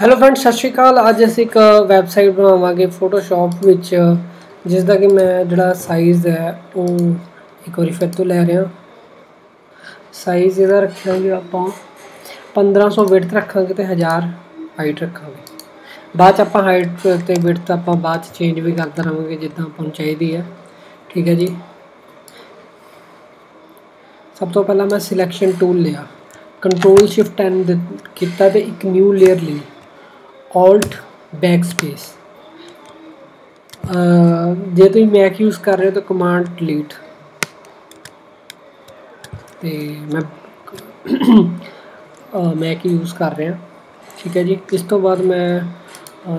Hello friend ਸਤਿ ਸ਼੍ਰੀ ਅਕਾਲ। ਅੱਜ ਅਸੀਂ ਇੱਕ ਵੈਬਸਾਈਟ ਬਣਾਵਾਂਗੇ ਫੋਟੋਸ਼ਾਪ ਵਿੱਚ ਜਿਸ ਦਾ ਕਿ ਮੈਂ ਜਿਹੜਾ ਸਾਈਜ਼ ਹੈ, ਉਹ ਇੱਕ ਵਾਰੀ ਫਿਰ ਤੋਂ ਲੈ ਰਿਹਾ। ਸਾਈਜ਼ ਇਹਦਾ ਰੱਖਾਂਗੇ ਆਪਾਂ 1500 ਵਿਡਥ ਰੱਖਾਂਗੇ ਤੇ 1000 ਹਾਈਟ ਰੱਖਾਂਗੇ। ਬਾਅਦ ਚ ਆਪਾਂ ਹਾਈਟ ਤੇ ਵਿਡਥ ਆਪਾਂ ਬਾਅਦ ਚ ਚੇਂਜ ਵੀ ਕਰਦੇ ਰਹਾਂਗੇ, ਜਿੱਦਾਂ ਆਪਾਂ ਨੂੰ ਚਾਹੀਦੀ ਹੈ। ਠੀਕ ਹੈ ਜੀ? ਸਭ ਤੋਂ ਪਹਿਲਾਂ ਮੈਂ ਸਿਲੈਕਸ਼ਨ ਟੂਲ ਲਿਆ। ਕੰਟਰੋਲ ਸ਼ਿਫਟ ਐਨ ਕੀਤਾ ਤੇ ਇੱਕ ਨਿਊ ਲੇਅਰ ਲਈ। ऑल्ट बैक स्पेस ਜੇ ਤੁਸੀਂ ਮੈਕ ਯੂਜ਼ ਕਰ ਰਹੇ ਹੋ ਤਾਂ ਕਮਾਂਡ ਡਿਲੀਟ ਤੇ ਮੈਂ ਮੈਕ ਯੂਜ਼ ਕਰ ਰਿਹਾ ਠੀਕ ਹੈ ਜੀ ਇਸ ਤੋਂ ਬਾਅਦ ਮੈਂ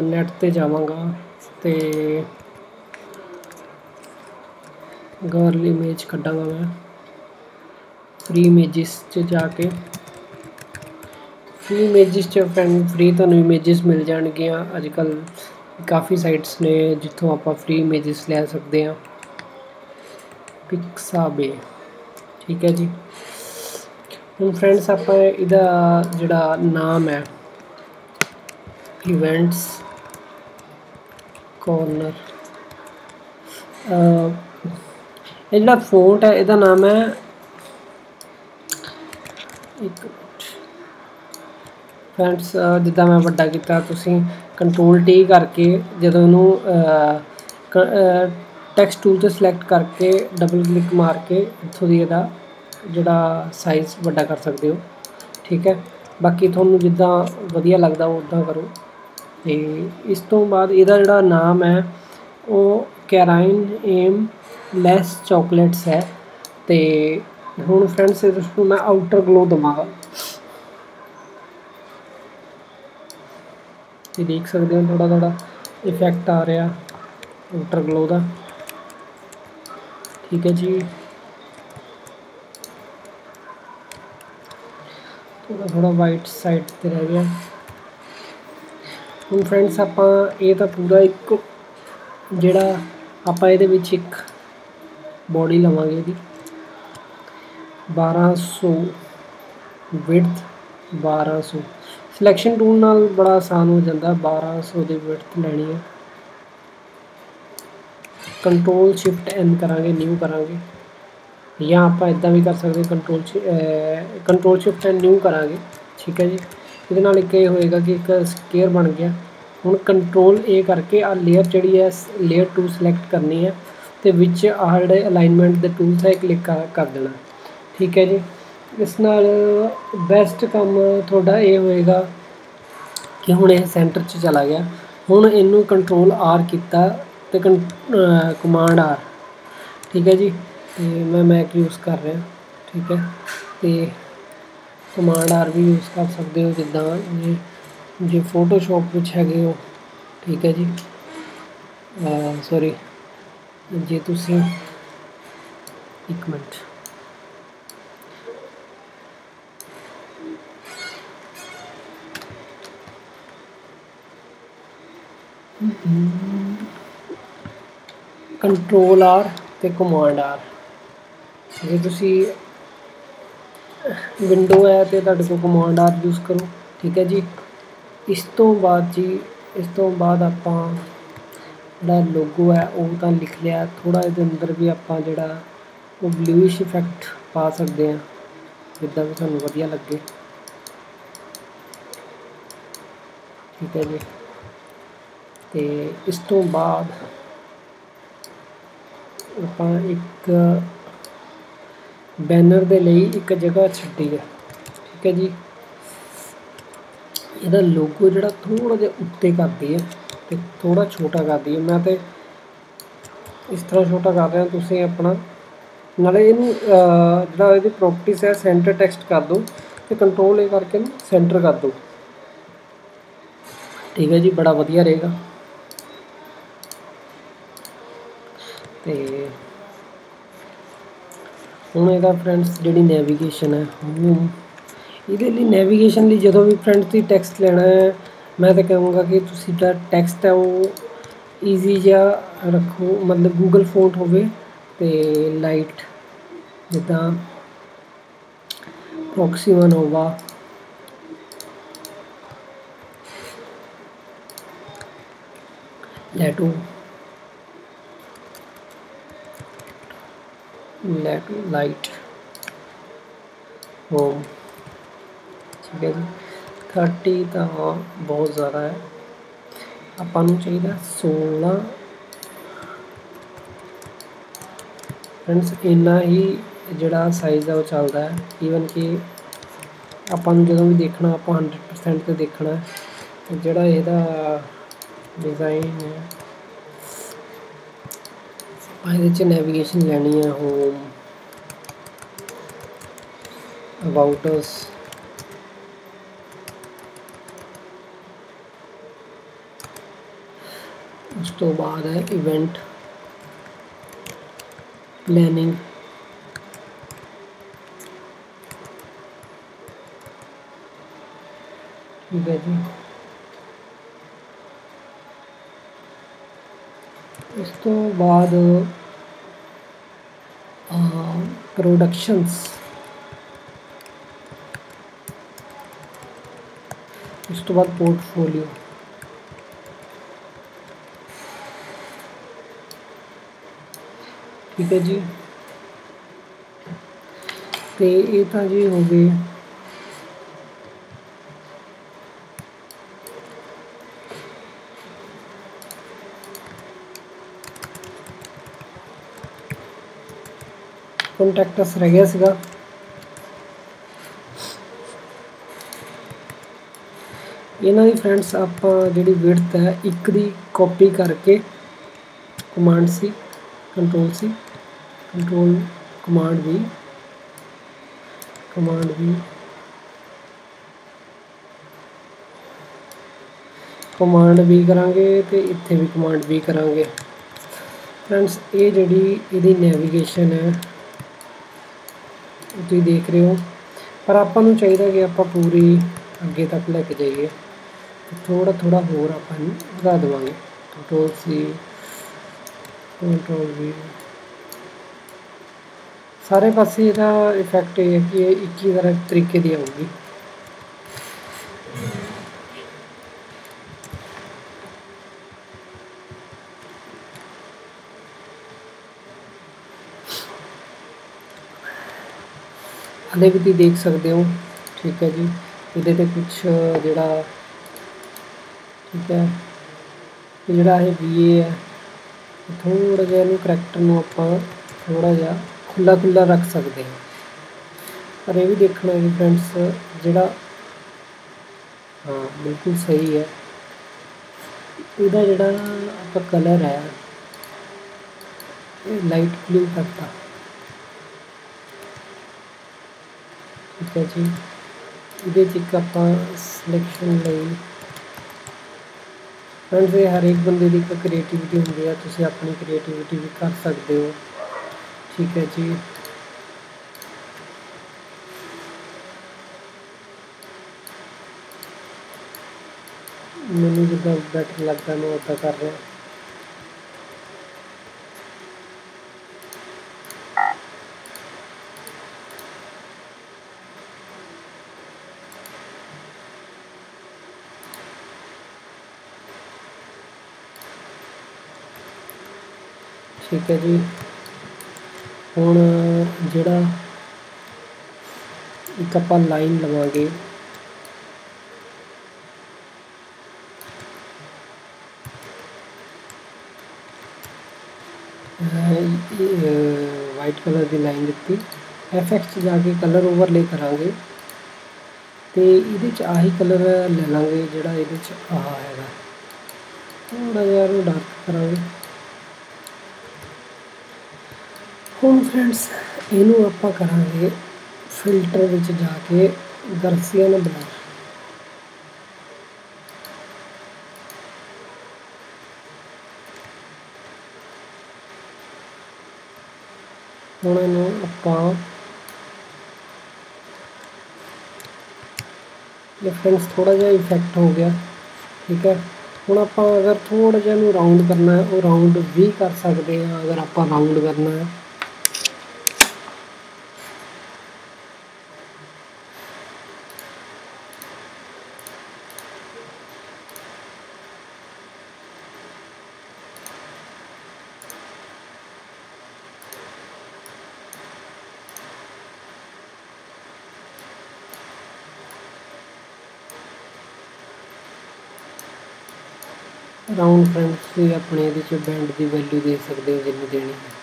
ਨੈਟ ਤੇ ਜਾਵਾਂਗਾ ਤੇ ਗਰਲ ਇਮੇਜ ਕੱਢਾਂਗਾ ਮੈਂ ਫ੍ਰੀ ਇਮੇਜਸ 'ਚ ਜਾ ਕੇ ਫ੍ਰੀ ਇਮੇਜਿਸ 'ਚ ਫਰੈਂਡ ਫ੍ਰੀ ਤੁਹਾਨੂੰ ਇਮੇਜਿਸ ਮਿਲ ਜਾਣਗੀਆਂ। ਅੱਜ ਕੱਲ੍ਹ ਕਾਫੀ ਸਾਈਟਸ ਨੇ ਜਿੱਥੋਂ ਆਪਾਂ ਫ੍ਰੀ ਇਮੇਜਿਸ ਲੈ ਸਕਦੇ ਹਾਂ। ਪਿਕਸਾਬੇ ਠੀਕ ਹੈ ਜੀ। ਹੁਣ ਫਰੈਂਡਸ ਆਪਾਂ ਇਹਦਾ ਜਿਹੜਾ ਨਾਮ ਹੈ ਇਵੈਂਟਸ ਕੋਰਨਰ ਇਹਦਾ ਫੋਂਟ ਹੈ, ਇਹਦਾ ਨਾਮ ਹੈ ਇੱਕ ਫਰੈਂਡਸ ਜਿੱਦਾਂ ਮੈਂ ਵੱਡਾ ਕੀਤਾ, ਤੁਸੀਂ ਕੰਟਰੋਲ ਟੀ ਕਰਕੇ ਜਦੋਂ ਇਹਨੂੰ ਟੈਕਸਟ ਟੂਲ ਤੇ ਸਿਲੈਕਟ ਕਰਕੇ ਡਬਲ ਕਲਿੱਕ ਮਾਰ ਕੇ ਇੱਥੋਂ ਦੀ ਇਹਦਾ ਜਿਹੜਾ ਸਾਈਜ਼ ਵੱਡਾ ਕਰ ਸਕਦੇ ਹੋ। ਠੀਕ ਹੈ? ਬਾਕੀ ਤੁਹਾਨੂੰ ਜਿੱਦਾਂ ਵਧੀਆ ਲੱਗਦਾ ਉਦਾਂ ਕਰੋ। ਤੇ ਇਸ ਤੋਂ ਬਾਅਦ ਇਹਦਾ ਜਿਹੜਾ ਨਾਮ ਹੈ, ਉਹ ਕੈਰਾਈਨ ਏਮ ਲੈਸ ਚਾਕਲੇਟਸ ਹੈ। ਤੇ ਹੁਣ ਫਰੈਂਡਸ ਇਸ ਨੂੰ ਮੈਂ ਆਊਟਰ ਗਲੋ ਦਵਾਂਗਾ। ਤੁਸੀਂ ਦੇਖ ਸਕਦੇ ਹੋ ਥੋੜਾ ਥੋੜਾ ਇਫੈਕਟ ਆ ਰਿਹਾ ਆਊਟਰ ਗਲੋ ਦਾ। ਠੀਕ ਹੈ ਜੀ। ਥੋੜਾ ਥੋੜਾ ਵਾਈਟ ਸਾਈਡ ਤੇ ਰਹਿ ਗਿਆ। ਹੁਣ ਫਰੈਂਡਸ ਆਪਾਂ ਇਹ ਤਾਂ ਪੂਰਾ ਇੱਕ ਜਿਹੜਾ ਆਪਾਂ ਇਹਦੇ ਵਿੱਚ ਇੱਕ ਬੋਡੀ ਲਵਾਂਗੇ ਇਹਦੀ। 1200 ਵਿਡਥ 1200 ਸਿਲੈਕਸ਼ਨ ਟੂਲ ਨਾਲ ਬੜਾ ਆਸਾਨ ਹੋ ਜਾਂਦਾ 1200 ਦੀ ਵਿਡਥ ਲੈਣੀ ਹੈ। ਕੰਟਰੋਲ ਸ਼ਿਫਟ ਐਨ ਕਰਾਂਗੇ ਨਿਊ ਕਰਾਂਗੇ। ਜਾਂ ਆਪਾਂ ਇਦਾਂ ਵੀ ਕਰ ਸਕਦੇ control control shift N new ਕਰਾਂਗੇ, ਠੀਕ ਹੈ ਜੀ। ਇਹਦੇ ਨਾਲ ਇੱਕ ਇਹ ਹੋਏਗਾ ਕਿ ਇੱਕ ਸਕੇਅਰ ਬਣ ਗਿਆ। ਹੁਣ ਕੰਟਰੋਲ ਏ ਕਰਕੇ ਆ ਲੇਅਰ ਜਿਹੜੀ ਹੈ ਲੇਅਰ 2 ਸਿਲੈਕਟ ਕਰਨੀ ਹੈ ਤੇ ਵਿੱਚ ਆਹ ਜਿਹੜੇ ਅਲਾਈਨਮੈਂਟ ਦੇ ਟੂਲਸ ਹੈ ਕਲਿੱਕ ਕਰ ਦੇਣਾ। ਠੀਕ ਹੈ ਜੀ। ਇਸ ਨਾਲ ਬੈਸਟ ਕੰਮ ਤੁਹਾਡਾ ਇਹ ਹੋਏਗਾ ਕਿ ਹੁਣ ਇਹ ਸੈਂਟਰ 'ਚ ਚਲਾ ਗਿਆ। ਹੁਣ ਇਹਨੂੰ ਕੰਟਰੋਲ ਆਰ ਕੀਤਾ ਤੇ ਕਮਾਂਡ ਆਰ ਠੀਕ ਹੈ ਜੀ? ਤੇ ਮੈਂ ਮੈਕ ਯੂਜ਼ ਕਰ ਰਿਹਾ। ਠੀਕ ਹੈ? ਤੇ ਕਮਾਂਡ ਆਰ ਵੀ ਯੂਜ਼ ਕਰ ਸਕਦੇ ਹੋ ਜਿੱਦਾਂ ਜੇ ਜੇ ਫੋਟੋਸ਼ਾਪ ਵਿੱਚ ਹੈਗੇ ਹੋ। ਠੀਕ ਹੈ ਜੀ? ਸੌਰੀ ਜੇ ਤੁਸੀਂ ਇੱਕ ਮਿੰਟ। ਕੰਟਰੋਲ ਆਰ ਤੇ ਕਮਾਂਡ ਆਰ। ਜੇ ਤੁਸੀਂ ਵਿੰਡੋ ਹੈ ਤੇ ਤੁਹਾਡੇ ਕੋਲ ਕਮਾਂਡ ਆਰ ਯੂਜ਼ ਕਰੋ, ਠੀਕ ਹੈ ਜੀ। ਇਸ ਤੋਂ ਬਾਅਦ ਜੀ, ਇਸ ਤੋਂ ਬਾਅਦ ਆਪਾਂ ਜਿਹੜਾ ਲੋਗੋ ਹੈ, ਉਹ ਤਾਂ ਲਿਖ ਲਿਆ। ਥੋੜਾ ਇਹਦੇ ਅੰਦਰ ਵੀ ਆਪਾਂ ਜਿਹੜਾ ਉਹ ਬਲੂਇਸ਼ ਇਫੈਕਟ ਪਾ ਸਕਦੇ ਆ ਜਿੱਦਾਂ ਵੀ ਤੁਹਾਨੂੰ ਵਧੀਆ ਲੱਗੇ। ਠੀਕ ਹੈ ਜੀ। ਤੇ ਇਸ ਤੋਂ ਬਾਅਦ ਆਪਾਂ ਇੱਕ ਬੈਨਰ ਦੇ ਲਈ ਇੱਕ ਜਗ੍ਹਾ ਛੱਡੀ ਹੈ ਠੀਕ ਹੈ ਜੀ। ਇਹਦਾ ਲੋਗੋ ਜਿਹੜਾ ਥੋੜਾ ਜਿਹਾ ਉੱਤੇ ਕਰਦੀ ਹੈ ਤੇ ਥੋੜਾ ਛੋਟਾ ਕਰਦੀ ਹੈ ਮੈਂ ਤੇ ਇਸ ਤਰ੍ਹਾਂ ਛੋਟਾ ਕਰ ਰਿਹਾ, ਤੁਸੀਂ ਆਪਣਾ ਨਾਲੇ ਇਹਨੂੰ ਜਿਹੜਾ ਇਹਦੀ ਪ੍ਰੋਪਰਟੀਜ਼ ਹੈ ਸੈਂਟਰ ਟੈਕਸਟ ਕਰ ਦਿਓ ਤੇ ਕੰਟਰੋਲ ਇਹ ਕਰਕੇ ਨਾ ਸੈਂਟਰ ਕਰ ਦਿਓ। ਠੀਕ ਹੈ ਜੀ, ਬੜਾ ਵਧੀਆ ਰਹੇਗਾ। ਤੇ ਹੁਣ ਇਹਦਾ ਫਰੈਂਡਸ ਜਿਹੜੀ ਨੈਵੀਗੇਸ਼ਨ ਹੈ ਉਹ ਇਹਦੇ ਲਈ ਨੈਵੀਗੇਸ਼ਨ ਲਈ ਜਦੋਂ ਵੀ ਫਰੈਂਡਸ ਦੀ ਟੈਕਸਟ ਲੈਣਾ ਹੈ, ਮੈਂ ਤਾਂ ਕਹਾਂਗਾ ਕਿ ਤੁਸੀਂ ਜਿਹੜਾ ਟੈਕਸਟ ਹੈ ਉਹ ਈਜ਼ੀ ਜਿਹਾ ਰੱਖੋ, ਮਤਲਬ ਗੂਗਲ ਫੋਂਟ ਹੋਵੇ ਤੇ ਲਾਈਟ ਜਿੱਦਾਂ ਪ੍ਰੋਕਸੀ 1 ਹੋਵਾ ਲੈਟੋ ਲੈਟੋ ਲਾਈਟ ਹੋਮ ਠੀਕ ਹੈ ਜੀ 30 ਤਾਂ ਬਹੁਤ ਜ਼ਿਆਦਾ ਹੈ ਆਪਾਂ ਨੂੰ ਚਾਹੀਦਾ 16 ਫਰੈਂਡਸ ਇੰਨਾ ਹੀ ਜਿਹੜਾ ਸਾਈਜ਼ ਹੈ ਉਹ ਚੱਲਦਾ ਹੈ ਈਵਨ ਕਿ ਆਪਾਂ ਨੂੰ ਜਦੋਂ ਵੀ ਦੇਖਣਾ ਆਪਾਂ 100% ਤੇ ਦੇਖਣਾ ਜਿਹੜਾ ਇਹਦਾ ਡਿਜ਼ਾਈਨ ਹੈ फ़ाइल नैविगेशन लैनी है होम अबाउट उस तो बाद है इवेंट प्लानिंग ठीक है जी ਇਸ ਤੋਂ ਬਾਅਦ ਪ੍ਰੋਡਕਸ਼ਨਸ ਉਸ ਤੋਂ ਬਾਅਦ ਪੋਰਟਫੋਲੀਓ ਠੀਕ ਹੈ ਜੀ ਤੇ ਇਹ ਤਾਂ ਜੀ ਹੋ ਗਏ ਕੰਟੈਕਟਸ ਰਹਿ ਗਿਆ ਸੀਗਾ। ਇਹਨਾਂ ਦੀ ਫਰੈਂਡਸ ਆਪਾਂ ਜਿਹੜੀ ਵਿਡਥ ਹੈ, ਇੱਕ ਦੀ ਕਾਪੀ ਕਰਕੇ command C control C control command V command V command V ਕਰਾਂਗੇ ਤੇ ਇੱਥੇ ਵੀ ਕਮਾਂਡ ਵੀ ਕਰਾਂਗੇ। ਫਰੈਂਡਸ, ਇਹ ਜਿਹੜੀ ਇਹਦੀ ਨੈਵੀਗੇਸ਼ਨ ਹੈ ਤੁਸੀਂ ਦੇਖ ਰਹੇ ਹੋ। ਪਰ ਆਪਾਂ ਨੂੰ ਚਾਹੀਦਾ ਕਿ ਆਪਾਂ ਪੂਰੀ ਅੱਗੇ ਤੱਕ ਲੈ ਕੇ ਜਾਈਏ। ਥੋੜਾ ਥੋੜਾ ਹੋਰ ਆਪਾਂ ਨੂੰ ਵਧਾ ਦੇਵਾਂਗੇ। ਕੰਟਰੋਲ ਸੀ ਕੰਟਰੋਲ ਵੀ ਸਾਰੇ ਪਾਸੇ ਇਹਦਾ ਇਫੈਕਟ ਇਹ ਹੈ ਕਿ ਇਹ ਇੱਕ ਹੀ ਤਰ੍ਹਾਂ ਤਰੀਕੇ ਦੀ ਆਊਗੀ। ਹਲੇ ਵੀ ਤੁਸੀਂ ਦੇਖ ਸਕਦੇ ਹੋ। ਠੀਕ ਹੈ ਜੀ। ਇਹਦੇ ਤੇ ਕੁਝ ਜਿਹੜਾ, ਠੀਕ ਹੈ। ਜਿਹੜਾ ਇਹ ਵੀਏ ਹੈ ਥੋੜਾ ਜਿਹਾ ਇਹਨੂੰ ਕਰੈਕਟਰ ਨੂੰ ਆਪਾਂ ਥੋੜਾ ਜਿਹਾ ਖੁੱਲਾ ਖੁੱਲਾ ਰੱਖ ਸਕਦੇ ਹਾਂ। ਪਰ ਇਹ ਵੀ ਦੇਖਣਾ ਹੈ ਫਰੈਂਡਸ ਜਿਹੜਾ, ਹਾਂ, ਬਿਲਕੁਲ ਸਹੀ ਹੈ। ਇਹਦਾ ਜਿਹੜਾ ਆਪਾਂ ਕਲਰ ਹੈ, ਇਹ ਲਾਈਟ ਬਲੂ ਕਰਤਾ। ਠੀਕ ਹੈ ਜੀ ਇਹਦੇ ਚ ਇੱਕ ਆਪਾਂ ਸਿਲੈਕਸ਼ਨ ਲਈ ਫਰੈਂਡਸ ਇਹ ਹਰ ਇੱਕ ਬੰਦੇ ਦੀ ਇੱਕ ਕ੍ਰੀਏਟੀਵਿਟੀ ਹੁੰਦੀ ਹੈ ਤੁਸੀਂ ਆਪਣੀ ਕ੍ਰੀਏਟੀਵਿਟੀ ਵੀ ਕਰ ਸਕਦੇ ਹੋ ਠੀਕ ਹੈ ਜੀ ਮੈਨੂੰ ਜਿੱਦਾਂ ਬੈਟਰ ਲੱਗਦਾ ਮੈਂ ਉਦਾਂ ਕਰ ਰਿਹਾ ਠੀਕ ਹੈ ਜੀ। ਹੁਣ ਜਿਹੜਾ ਇੱਕ ਆਪਾਂ ਲਾਈਨ ਲਵਾਂਗੇ। ਵਾਈਟ ਕਲਰ ਦੀ ਲਾਈਨ ਦਿੱਤੀ। ਐਫਐਕਸ 'ਚ ਜਾ ਕੇ ਕਲਰ ਓਵਰਲੇ ਕਰਾਂਗੇ। ਤੇ ਇਹਦੇ 'ਚ ਆਹੀ ਕਲਰ ਲੈ ਲਾਂਗੇ ਜਿਹੜਾ ਇਹਦੇ 'ਚ ਆਹ ਹੈਗਾ। ਥੋੜਾ ਜਿਹਾ ਇਹਨੂੰ ਡਾਰਕ ਕਰਾਂਗੇ। ਹੁਣ ਫਰੈਂਡਸ ਇਹਨੂੰ ਆਪਾਂ ਕਰਾਂਗੇ ਫਿਲਟਰ ਵਿੱਚ ਜਾ ਕੇ ਗਰਸੀਅਨ ਬਲਰ ਹੁਣ ਇਹਨੂੰ ਆਪਾਂ ਇਹ ਫਰੈਂਡਸ ਥੋੜਾ ਜਿਹਾ ਇਫੈਕਟ ਹੋ ਗਿਆ, ਠੀਕ ਹੈ? ਹੁਣ ਆਪਾਂ ਅਗਰ ਥੋੜਾ ਜਿਹਾ ਨੂੰ ਰਾਉਂਡ ਕਰਨਾ ਹੈ, ਉਹ ਰਾਉਂਡ ਵੀ ਕਰ ਸਕਦੇ ਹਾਂ, ਅਗਰ ਆਪਾਂ ਰਾਉਂਡ ਕਰਨਾ ਹੈ। ਤੁਸੀਂ ਆਪਣੇ ਇਹਦੇ ਚ ਬੈਂਡ ਦੀ ਵੈਲਿਊ ਦੇ ਸਕਦੇ ਹੋ ਜਿੰਨੀ ਦੇਣੀ ਹੈ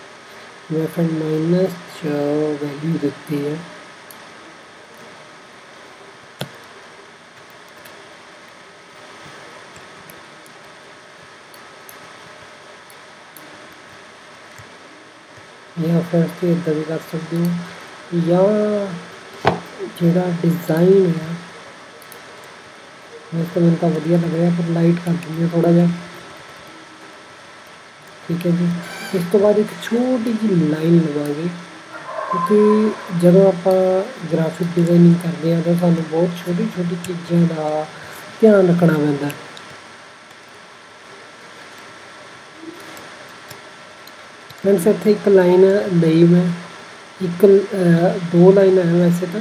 ਮੈਂ ਫਰੈਂਡ ਮਾਈਨਸ ਚ ਵੈਲਿਊ ਦਿੱਤੀ ਹੈ ਜਾਂ ਫਿਰ ਤੁਸੀਂ ਇੱਦਾਂ ਵੀ ਕਰ ਸਕਦੇ ਹੋ ਜਾਂ ਜਿਹੜਾ ਡਿਜ਼ਾਈਨ ਹੈ ਵੈਸੇ ਮੈਨੂੰ ਤਾਂ ਵਧੀਆ ਲੱਗ ਰਿਹਾ ਪਰ ਲਾਈਟ ਕਰ ਦਿੰਦੇ ਥੋੜਾ ਜਿਹਾ ਠੀਕ ਹੈ ਜੀ। ਇਸ ਤੋਂ ਬਾਅਦ ਇੱਕ ਛੋਟੀ ਜਿਹੀ ਲਾਈਨ ਲਵਾਂਗੇ ਕਿਉਂਕਿ ਜਦੋਂ ਆਪਾਂ ਗ੍ਰਾਫਿਕ ਡਿਜ਼ਾਈਨਿੰਗ ਕਰਦੇ ਹਾਂ ਤਾਂ ਸਾਨੂੰ ਬਹੁਤ ਛੋਟੀ ਛੋਟੀ ਚੀਜ਼ਾਂ ਦਾ ਧਿਆਨ ਰੱਖਣਾ ਪੈਂਦਾ। ਫਰੈਂਡਸ ਇੱਥੇ ਇੱਕ ਲਾਈਨ ਲਈ ਮੈਂ। ਇੱਕ ਦੋ ਲਾਈਨਾਂ ਹੈ ਵੈਸੇ ਤਾਂ।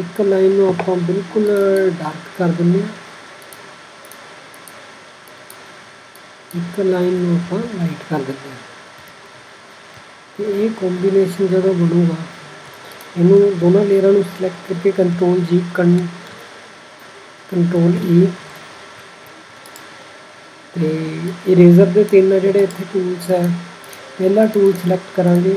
ਇੱਕ ਲਾਈਨ ਨੂੰ ਆਪਾਂ ਬਿਲਕੁਲ ਡਾਰਕ ਕਰ ਦਿੰਦੇ ਹਾਂ। ਇੱਕ ਲਾਈਨ ਨੂੰ ਆਪਾਂ ਲਾਈਟ ਕਰ ਦਿੰਦੇ ਹਾਂ। ਤੇ ਇਹ ਕੰਬੀਨੇਸ਼ਨ ਜਦੋਂ ਬਣੂਗਾ, ਇਹਨੂੰ ਦੋਨਾਂ ਲੇਅਰਾਂ ਨੂੰ ਸਿਲੈਕਟ ਕਰਕੇ ਕੰਟਰੋਲ ਜੀ ਕੰਟਰੋਲ ਈ ਤੇ ਇਰੇਜ਼ਰ ਦੇ ਤਿੰਨ ਜਿਹੜੇ ਇੱਥੇ ਟੂਲਸ ਹੈ, ਪਹਿਲਾ ਟੂਲ ਸਿਲੈਕਟ ਕਰਾਂਗੇ।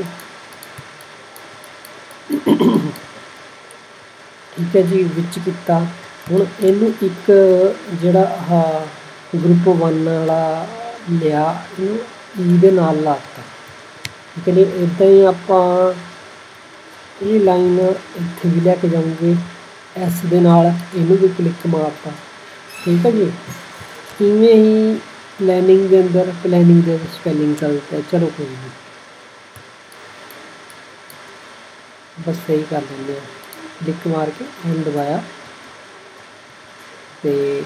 ਠੀਕ ਹੈ ਜੀ, ਵਿੱਚ ਕੀਤਾ। ਹੁਣ ਇਹਨੂੰ ਇੱਕ ਜਿਹੜਾ ਆ ਗਰੁੱਪ 1 ਵਾਲਾ ਲਿਆ ਇਹਨੂੰ ਈ ਦੇ ਨਾਲ ਲਾਤਾ। ਠੀਕ ਹੈ ਜੀ ਇਦਾਂ ਹੀ ਆਪਾਂ ਇਹ ਲਾਈਨ ਇੱਥੇ ਵੀ ਲੈ ਕੇ ਜਾਵਾਂਗੇ। ਐਸ ਦੇ ਨਾਲ ਇਹਨੂੰ ਵੀ ਕਲਿੱਕ ਮਾਰਤਾ। ਠੀਕ ਹੈ ਜੀ ਕਿਵੇਂ ਹੀ ਪਲੈਨਿੰਗ ਦੇ ਅੰਦਰ ਪਲੈਨਿੰਗ ਦੇ ਸਪੈਲਿੰਗ ਕਰ ਦਿੱਤਾ ਚਲੋ ਕੋਈ ਨਹੀਂ। ਬਸ ਸਹੀ ਕਰ ਦਿੰਦੇ ਆ ਕਲਿੱਕ ਮਾਰ ਕੇ ਐਨ ਦਬਾਇਆ। ਤੇ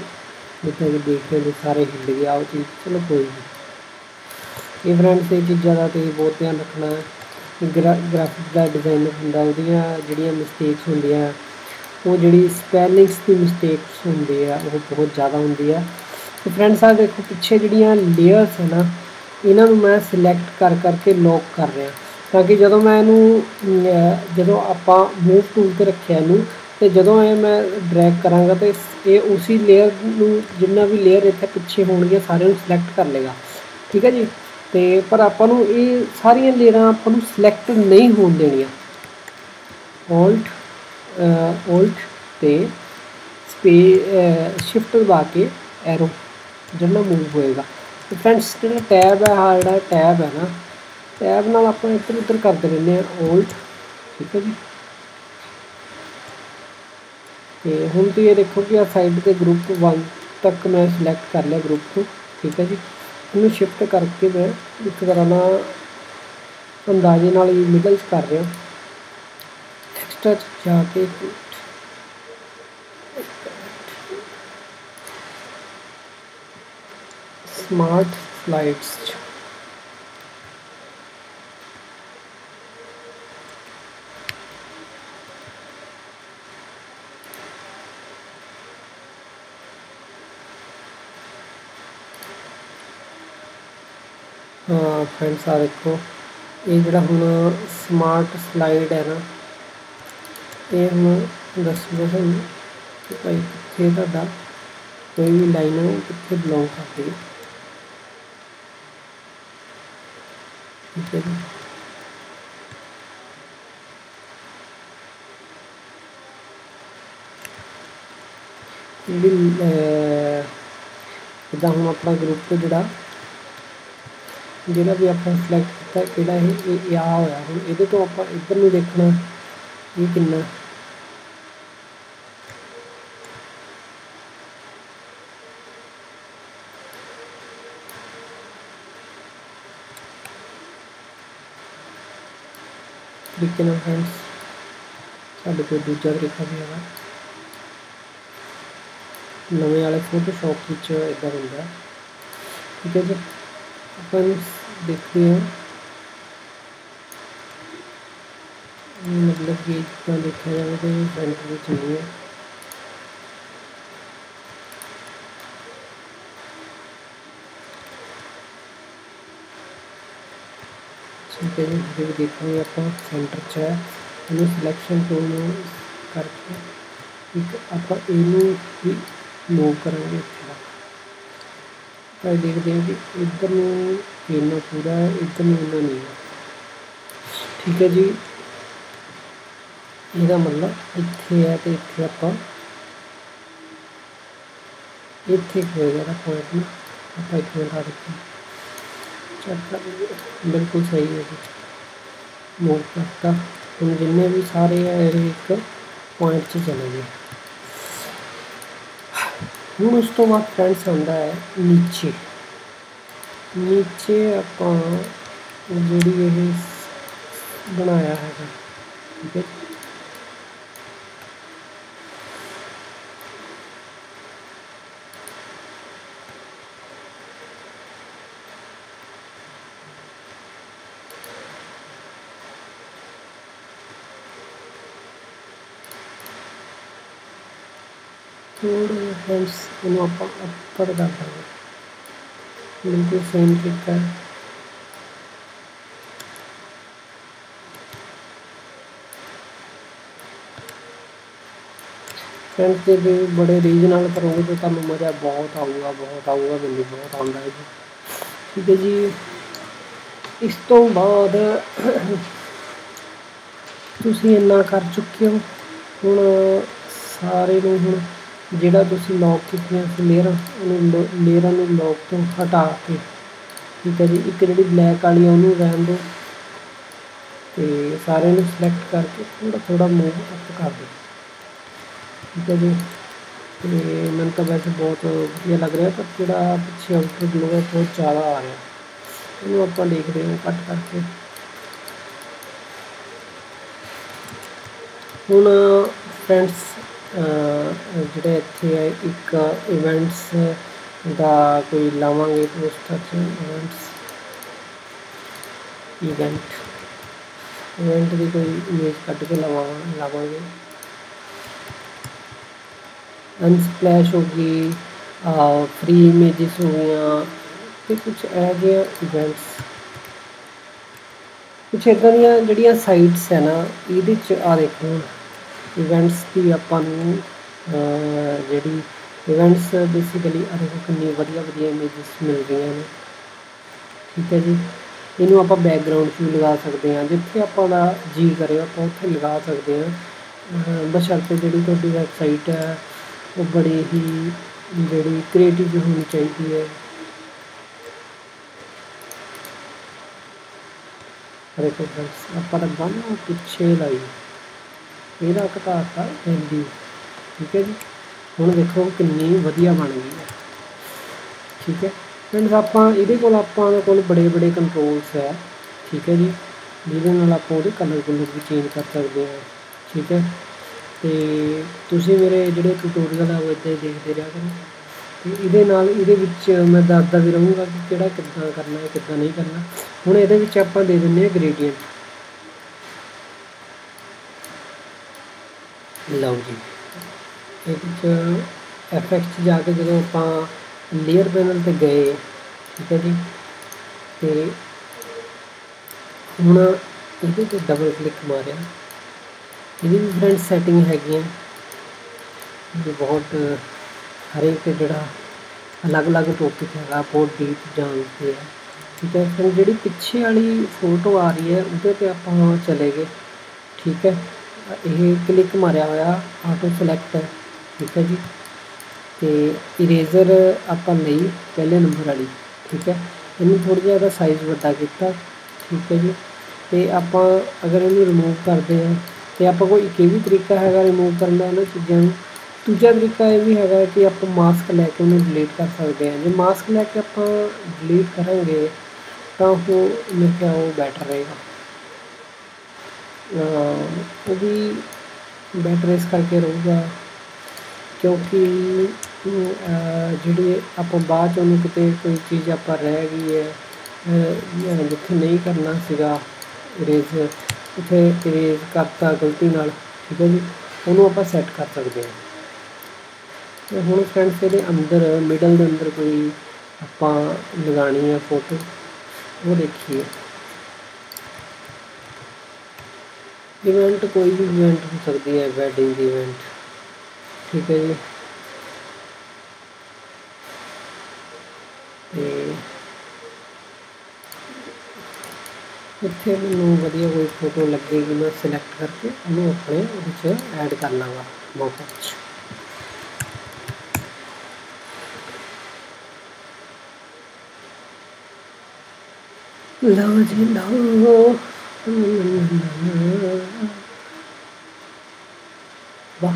ਜਿੱਥੇ ਕਿ ਦੇਖ ਰਹੇ ਹੋ ਸਾਰੇ ਹਿੱਲ ਗਿਆ ਉਹ ਚੀਜ਼ ਚਲੋ ਕੋਈ ਨਹੀਂ ਇਹ ਫਰੈਂਡਸ ਇਹ ਚੀਜ਼ਾਂ ਦਾ ਤੇ ਬਹੁਤ ਧਿਆਨ ਰੱਖਣਾ। ਹੈ ਗ੍ਰਾਫਿਕ ਦਾ ਡਿਜ਼ਾਈਨ ਹੁੰਦਾ, ਉਹਦੀਆਂ ਜਿਹੜੀਆਂ ਮਿਸਟੇਕਸ ਹੁੰਦੀਆਂ, ਉਹ ਜਿਹੜੀ ਸਪੈਲਿੰਗਸ ਦੀ ਮਿਸਟੇਕਸ ਹੁੰਦੀ ਆ, ਉਹ ਬਹੁਤ ਜ਼ਿਆਦਾ ਹੁੰਦੀ ਆ। ਤੇ ਫਰੈਂਡਸ ਆ ਦੇਖੋ, ਪਿੱਛੇ ਜਿਹੜੀਆਂ ਲੇਅਰਸ ਹੈ ਨਾ, ਇਹਨਾਂ ਨੂੰ ਮੈਂ ਸਿਲੈਕਟ ਕਰ ਕਰਕੇ ਲੌਕ ਕਰ ਰਿਹਾ। ਤਾਂ ਕਿ ਜਦੋਂ ਮੈਂ ਇਹਨੂੰ ਜਦੋਂ ਆਪਾਂ ਮੂਵ ਟੂਲ ਤੇ ਰੱਖਿਆ ਇਹਨੂੰ ਅਤੇ ਜਦੋਂ ਇਹ ਮੈਂ ਡਰੈਗ ਕਰਾਂਗਾ ਤੇ ਇਹ ਉਸੀ ਲੇਅਰ ਨੂੰ ਜਿੰਨਾ ਵੀ ਲੇਅਰ ਇੱਥੇ ਪਿੱਛੇ ਹੋਣਗੀਆਂ ਸਾਰਿਆਂ ਨੂੰ ਸਿਲੈਕਟ ਕਰ ਲਏਗਾ। ਠੀਕ ਹੈ ਜੀ? ਅਤੇ ਪਰ ਆਪਾਂ ਨੂੰ ਇਹ ਸਾਰੀਆਂ ਲੇਅਰਾਂ ਆਪਾਂ ਨੂੰ ਸਿਲੈਕਟ ਨਹੀਂ ਹੋਣ ਦੇਣੀਆਂ। ਆਲਟ ਆਲਟ ਤੇ ਸਪੇ ਸ਼ਿਫਟ ਦਬਾ ਕੇ ਐਰੋ ਜਿਹੜਾ ਮੂਵ ਹੋਏਗਾ। ਤੇ ਫਰੈਂਡਸ ਜਿਹੜਾ ਟੈਬ ਹੈ ਆ ਜਿਹੜਾ ਟੈਬ ਹੈ ਨਾ ਟੈਬ ਨਾਲ ਆਪਾਂ ਇੱਧਰ ਉੱਧਰ ਕਰਦੇ ਰਹਿੰਦੇ ਆ ਆਲਟ ਠੀਕ ਹੈ ਜੀ? ਤੇ ਹੁਣ ਤੁਸੀਂ ਇਹ ਦੇਖੋ ਕਿ ਆ ਸਾਈਡ ਤੇ ਗਰੁੱਪ 1 ਤੱਕ ਮੈਂ ਸਿਲੈਕਟ ਕਰ ਲਿਆ ਗਰੁੱਪ ਨੂੰ ਠੀਕ ਹੈ ਜੀ। ਇਹਨੂੰ ਸ਼ਿਫਟ ਕਰਕੇ ਮੈਂ ਇੱਕ ਤਰ੍ਹਾਂ ਨਾਲ ਅੰਦਾਜ਼ੇ ਨਾਲ ਹੀ ਮਿਡਲ ਚ ਕਰ ਰਿਹਾ। ਐਕਸਟਰਾ ਜਾ ਕੇ ਸਮਾਰਟ ਸਲਾਈਡਸ ਫਰੈਂਡਸ ਆ ਦੇਖੋ ਇਹ ਜਿਹੜਾ ਹੁਣ ਸਮਾਰਟ ਸਲਾਈਡ ਹੈ ਨਾ ਇਹ ਹੁਣ ਦੱਸੂਗਾ ਸਾਨੂੰ ਕਿ ਭਾਈ ਕਿੱਥੇ ਤੁਹਾਡਾ ਕੋਈ ਵੀ ਲਾਈਨ ਹੈ ਕਿੱਥੇ ਬਿਲੋਂਗ ਕਰਦੀ ਹੈ ਠੀਕ ਹੈ ਜੀ ਜਿਹੜੀ ਜਿੱਦਾਂ ਹੁਣ ਆਪਣਾ ਗਰੁੱਪ ਜਿਹੜਾ ਜਿਹੜਾ ਵੀ ਆਪਾਂ ਸਿਲੈਕਟ ਕੀਤਾ ਕਿਹੜਾ ਇਹ ਇਹ ਆ ਹੋਇਆ ਹੁਣ ਇਹਦੇ ਤੋਂ ਆਪਾਂ ਇੱਧਰ ਨੂੰ ਦੇਖਣਾ ਇਹ ਕਿੰਨਾ ਤਰੀਕੇ ਨਾਲ ਫਰੈਂਡਸ ਸਾਡੇ ਕੋਲ ਦੂਜਾ ਤਰੀਕਾ ਵੀ ਹੈਗਾ ਨਵੇਂ ਵਾਲੇ ਫੋਟੋਸ਼ਾਪ ਵਿੱਚ ਇਦਾਂ ਹੁੰਦਾ ਠੀਕ ਹੈ ਜੀ ਆਪਾਂ देखते हैं। मतलब ये जितना देखा जाए तो ये फ्रंट पेज चाहिए। है ठीक है जो देखेंगे आपको फ्रंट अच्छा सिलेक्शन टूल में करके एक आप एनू भी मूव करेंगे। अच्छा देखते हैं कि इधर में ਇੱਧਰ ਨੂੰ ਇੰਨਾ ਪੂਰਾ ਹੈ ਇੱਧਰ ਨੂੰ ਇੰਨਾ ਨਹੀਂ ਹੈ ਠੀਕ ਹੈ ਜੀ ਇਹਦਾ ਮਤਲਬ ਇੱਥੇ ਹੈ ਤੇ ਇੱਥੇ ਆਪਾਂ ਇੱਥੇ ਹੋਏਗਾ ਦਾ ਪੁਆਇੰਟ ਨੂੰ ਆਪਾਂ ਇੱਕ ਮਿੰਟ ਆ ਦੇਖੀਏ ਚੈੱਕ ਕਰ ਲਈਏ ਬਿਲਕੁਲ ਸਹੀ ਹੈ ਜੀ ਮੂਵ ਕਰਤਾ ਹੁਣ ਜਿੰਨੇ ਵੀ ਸਾਰੇ ਹੈ ਇਹ ਇੱਕ ਪੁਆਇੰਟ 'ਚ ਚਲੇ ਗਏ ਹੁਣ ਉਸ ਤੋਂ ਬਾਅਦ ਫਰੈਂਡਸ ਆਉਂਦਾ ਹੈ ਨੀਚੇ ਨੀਚੇ ਆਪਾਂ ਜਿਹੜੀ ਇਹ ਬਣਾਇਆ ਹੈਗਾ ਠੀਕ ਹੈ ਥੋੜਾ ਹੈਂਡਸ ਇਹਨੂੰ ਆਪਾਂ ਉੱਪਰ ਕਰ ਦਾਂਗੇ बिल्कुल सेम तरीका है फ्रेंड्स ਜੇ ਵੀ ਬੜੇ ਰੀਜ ਨਾਲ ਕਰੋਗੇ ਤਾਂ ਤੁਹਾਨੂੰ ਮਜ਼ਾ ਬਹੁਤ ਆਊਗਾ ਬਹੁਤ ਆਊਗਾ ਮੈਨੂੰ ਬਹੁਤ ਆਉਂਦਾ ਹੈ ਜੀ ਠੀਕ ਹੈ ਜੀ ਇਸ ਤੋਂ ਬਾਅਦ ਤੁਸੀਂ ਇੰਨਾ ਕਰ ਚੁੱਕੇ ਹੋ ਹੁਣ ਸਾਰੇ ਨੂੰ ਹੁਣ ਜਿਹੜਾ ਤੁਸੀਂ ਲੌਕ ਕੀਤੀਆਂ ਸੀ ਲੇਅਰ ਉਹਨੂੰ ਲੇਅਰਾਂ ਨੂੰ ਲੌਕ ਤੋਂ ਹਟਾ ਕੇ, ਠੀਕ ਹੈ ਜੀ, ਇੱਕ ਜਿਹੜੀ ਬਲੈਕ ਵਾਲੀ ਆ ਉਹਨੂੰ ਰਹਿਣ ਦਿਓ ਤੇ ਸਾਰਿਆਂ ਨੂੰ ਸਿਲੈਕਟ ਕਰਕੇ ਥੋੜਾ ਥੋੜਾ ਮੂਵ ਅਪ ਕਰ ਦਿਓ, ਠੀਕ ਹੈ ਜੀ, ਤੇ ਮੈਨੂੰ ਤਾਂ ਵੈਸੇ ਬਹੁਤ ਵਧੀਆ ਲੱਗ ਰਿਹਾ, ਪਰ ਜਿਹੜਾ ਪਿੱਛੇ ਆਊਟਰ ਗਲੋ ਹੈ, ਬਹੁਤ ਜ਼ਿਆਦਾ ਆ ਰਿਹਾ। ਇਹਨੂੰ ਆਪਾਂ ਦੇਖਦੇ ਹਾਂ, ਕੱਟ ਕਰਕੇ। ਹੁਣ ਫਰੈਂਡਸ ਜਿਹੜੇ ਇੱਥੇ ਹੈ ਇੱਕ ਇਵੈਂਟਸ ਦਾ ਕੋਈ ਲਾਵਾਂਗੇ post action events event event ਦੀ ਕੋਈ ਇਮੇਜ ਕੱਢ ਕੇ ਲਾਵਾਂਗੇ ਲਾਵਾਂਗੇ ਅਨਸਪਲੈਸ਼ ਹੋ ਗਈ फ्री इमेजेस हो गई तो कुछ है जो इवेंट्स कुछ इदा दया जोड़िया साइट्स है ना ये देखो ਇਵੈਂਟਸ ਦੀ ਆਪਾਂ ਨੂੰ ਜਿਹੜੀ ਇਵੈਂਟਸ ਬੇਸਿਕਲੀ ਆ ਦੇਖੋ ਕਿੰਨੀ ਵਧੀਆ ਵਧੀਆ ਇਮੇजेस ਮਿਲ ਰਹੀਆਂ ਨੇ। ਠੀਕ ਹੈ ਜੀ? ਇਹਨੂੰ ਆਪਾਂ ਬੈਕਗ੍ਰਾਉਂਡ 'ਚ ਵੀ ਲਗਾ ਸਕਦੇ ਹਾਂ। ਜਿੱਥੇ ਆਪਾਂ ਦਾ ਜੀ ਕਰੇ, ਆਪਾਂ ਉੱਥੇ ਲਗਾ ਸਕਦੇ ਹਾਂ। ਬਸ਼ਰਤੇ ਜਿਹੜੀ ਤੁਹਾਡੀ ਵੈਬਸਾਈਟ ਹੈ, ਉਹ ਬੜੀ ਹੀ ਜਿਹੜੀ ਕ੍ਰੀਏਟਿਵ ਹੋਣੀ ਚਾਹੀਦੀ ਹੈ। ਦੇਖੋ ਆਪਾਂ ਤਾਂ ਬੰਨ ਪਿੱਛੇ ਲਾਈ। ਇਹਦਾ ਘਟਾਤਾ ਵੈਲਿਊ ਠੀਕ ਹੈ ਜੀ? ਹੁਣ ਦੇਖੋ ਕਿੰਨੀ ਵਧੀਆ ਬਣ ਗਈ ਹੈ। ਠੀਕ ਹੈ? ਫਰੈਂਡਸ ਆਪਾਂ ਇਹਦੇ ਕੋਲ ਆਪਾਂ ਦੇ ਕੋਲ ਬੜੇ ਬੜੇ ਕੰਟਰੋਲਸ ਹੈ। ਠੀਕ ਹੈ ਜੀ? ਜਿਹਦੇ ਨਾਲ ਆਪਾਂ ਉਹਦੇ ਕਲਰ ਕਲਰ ਵੀ ਚੇਂਜ ਕਰ ਸਕਦੇ ਹਾਂ। ਠੀਕ ਹੈ? ਤੇ ਤੁਸੀਂ ਮੇਰੇ ਜਿਹੜੇ ਟਿਊਟੋਰੀਅਲ ਆ ਉਹ ਇੱਦਾਂ ਦੇਖਦੇ ਰਿਹਾ ਕਰੋ। ਤੇ ਇਹਦੇ ਨਾਲ ਇਹਦੇ ਵਿੱਚ ਮੈਂ ਦੱਸਦਾ ਵੀ ਰਹੂੰਗਾ ਕਿ ਕਿਹੜਾ ਕਿੱਦਾਂ ਕਰਨਾ ਹੈ, ਕਿੱਦਾਂ ਨਹੀਂ ਕਰਨਾ। ਹੁਣ ਇਹਦੇ ਵਿੱਚ ਆਪਾਂ ਦੇ ਦਿੰਦੇ ਹਾਂ ਗ੍ਰੇਡੀਅੰਟ ਲਓ ਜੀ। ਇਹਦੇ ਚ ਐਫਐਕਸ ਜਾ ਕੇ ਜਦੋਂ ਆਪਾਂ ਲੇਅਰ ਪੈਨਲ ਤੇ ਗਏ, ਠੀਕ ਹੈ ਜੀ, ਤੇ ਹੁਣ ਇਹਦੇ ਤੇ ਡਬਲ ਕਲਿੱਕ ਮਾਰਿਆ। ਇਹਦੀ ਵੀ ਫਰੈਂਡ ਸੈਟਿੰਗ ਹੈਗੀਆਂ। ਇਹ ਬਹੁਤ ਹਰੇਕ ਜਿਹੜਾ ਅਲੱਗ-ਅਲੱਗ ਟੌਪਿਕ ਹੈਗਾ, ਬਹੁਤ ਡੀਪ ਜਾਣਦੇ ਆ। ਠੀਕ ਹੈ, ਫਿਰ ਜਿਹੜੀ ਪਿੱਛੇ ਵਾਲੀ ਫੋਟੋ ਆ ਰਹੀ ਹੈ, ਉਹਦੇ ਤੇ ਆਪਾਂ ਚਲੇ ਗਏ। ਠੀਕ ਹੈ ਇਹ ਕਲਿੱਕ ਮਾਰਿਆ ਹੋਇਆ ਆਟੋ ਸਿਲੈਕਟ ਠੀਕ ਹੈ ਜੀ? ਤੇ ਇਰੇਜ਼ਰ ਆਪਾਂ ਲਈ ਪਹਿਲੇ ਨੰਬਰ ਵਾਲੀ, ਠੀਕ ਹੈ? ਇਹਨੂੰ ਥੋੜਾ ਜਿਹਾ ਇਹਦਾ ਸਾਈਜ਼ ਵੱਡਾ ਕੀਤਾ, ਠੀਕ ਹੈ ਜੀ? ਤੇ ਆਪਾਂ ਅਗਰ ਇਹਨੂੰ ਰਿਮੂਵ ਕਰਦੇ ਹਾਂ, ਤੇ ਆਪਾਂ ਕੋਈ ਇੱਕ ਇਹ ਵੀ ਤਰੀਕਾ ਹੈਗਾ ਰਿਮੂਵ ਕਰਨ ਦਾ ਇਹਨਾਂ ਚੀਜ਼ਾਂ ਨੂੰ। ਦੂਜਾ ਤਰੀਕਾ ਇਹ ਵੀ ਹੈਗਾ ਕਿ ਆਪਾਂ ਮਾਸਕ ਲੈ ਕੇ ਉਹਨੂੰ ਡਿਲੀਟ ਕਰ ਸਕਦੇ ਹਾਂ। ਜੇ ਮਾਸਕ ਲੈ ਕੇ ਆਪਾਂ ਡਿਲੀਟ ਕਰਾਂਗੇ, ਤਾਂ ਉਹ ਮੇਰੇ ਖਿਆਲ ਉਹ ਬੈਟਰ ਰਹੇਗਾ। ਉਹ ਵੀ ਬੈਟਰ ਇਸ ਕਰਕੇ ਰਹੂਗਾ। ਕਿਉਂਕਿ ਜਿਹੜੇ ਆਪਾਂ ਬਾਅਦ ਚ ਉਹਨੂੰ ਕਿਤੇ ਕੋਈ ਚੀਜ਼ ਆਪਾਂ ਰਹਿ ਗਈ ਹੈ ਜਿੱਥੇ ਨਹੀਂ ਕਰਨਾ ਸੀਗਾ ਇਰੇਜ਼ ਉੱਥੇ ਇਰੇਜ਼ ਕਰਤਾ ਗਲਤੀ ਨਾਲ, ਠੀਕ ਹੈ ਜੀ, ਉਹਨੂੰ ਆਪਾਂ ਸੈੱਟ ਕਰ ਸਕਦੇ ਹਾਂ। ਤੇ ਹੁਣ ਫਰੈਂਡਸ ਇਹਦੇ ਅੰਦਰ ਮਿਡਲ ਦੇ ਅੰਦਰ ਕੋਈ ਆਪਾਂ ਲਗਾਣੀ ਹੈ ਫੋਟੋ ਉਹ ਦੇਖੀਏ। इवेंट कोई भी इवेंट हो सकती है वेडिंग इवेंट ठीक है जी ਇੱਥੇ ਮੈਨੂੰ ਵਧੀਆ ਕੋਈ ਫੋਟੋ ਲੱਗੇਗੀ ਮੈਂ ਸਿਲੈਕਟ ਕਰਕੇ ਉਹਨੂੰ ਆਪਣੇ ਵਿੱਚ ਐਡ ਕਰ ਲਾਂਗਾ ਮੌਕੇ 'ਚ ਲਓ ਜੀ ਲਓ ਵਾਹ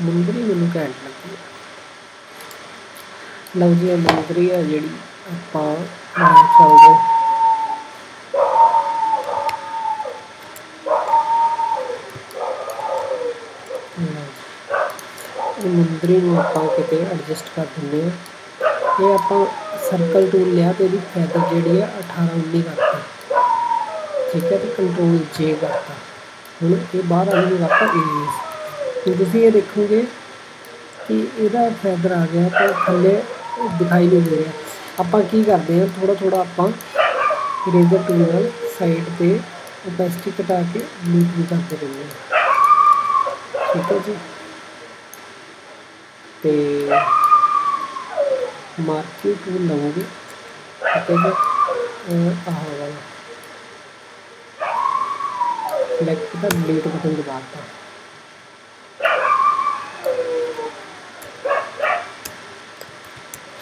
ਮੁੰਦਰੀ ਮੈਨੂੰ ਘੈਂਟ ਲੱਗੀ ਲਓ ਜੀ ਇਹ ਮੁੰਦਰੀ ਆ ਜਿਹੜੀ ਆਪਾਂ ਚੱਲਦੇ ਇਹ ਮੁੰਦਰੀ ਨੂੰ ਆਪਾਂ ਕਿਤੇ ਐਡਜਸਟ ਕਰ ਦਿੰਦੇ ਆ ਇਹ ਆਪਾਂ ਸਰਕਲ ਟੂਲ ਲਿਆ ਤੇ ਇਹਦੀ ਫੈਦਰ ਜਿਹੜੀ ਆ 18 19 ਕਰਤੀ ਠੀਕ ਹੈ ਤੇ ਕੰਟਰੋਲ ਜੇ ਕਰਤਾ। ਹੁਣ ਇਹ ਬਾਹਰ ਆ ਜਾਊਗਾ ਆਪਾਂ ਏਰੀਅਸ ਹੁਣ ਤੁਸੀਂ ਇਹ ਦੇਖੋਗੇ ਕਿ ਇਹਦਾ ਫੈਦਰ ਆ ਗਿਆ ਪਰ ਥੱਲੇ ਦਿਖਾਈ ਨਹੀਂ ਦੇ ਰਿਹਾ। ਆਪਾਂ ਕੀ ਕਰਦੇ ਹਾਂ ਥੋੜਾ ਥੋੜਾ ਆਪਾਂ ਇਰੇਜ਼ਰ ਟੂਲ ਨਾਲ ਸਾਈਡ ਤੇ ਓਪੈਸਿਟੀ ਘਟਾ ਕੇ ਬਲੂਟ ਵੀ ਕਰਦੇ ਰਹਿੰਦੇ ਹਾਂ ਠੀਕ ਹੈ ਜੀ। ਤੇ ਮਾਰਕੀਟ ਟੂਲ ਲਵਾਂਗੇ। ਠੀਕ ਹੈ ਜੀ। ਆਹ ਵਾਲਾ। बैक की तरफ़ डिलीट बटन दबाता है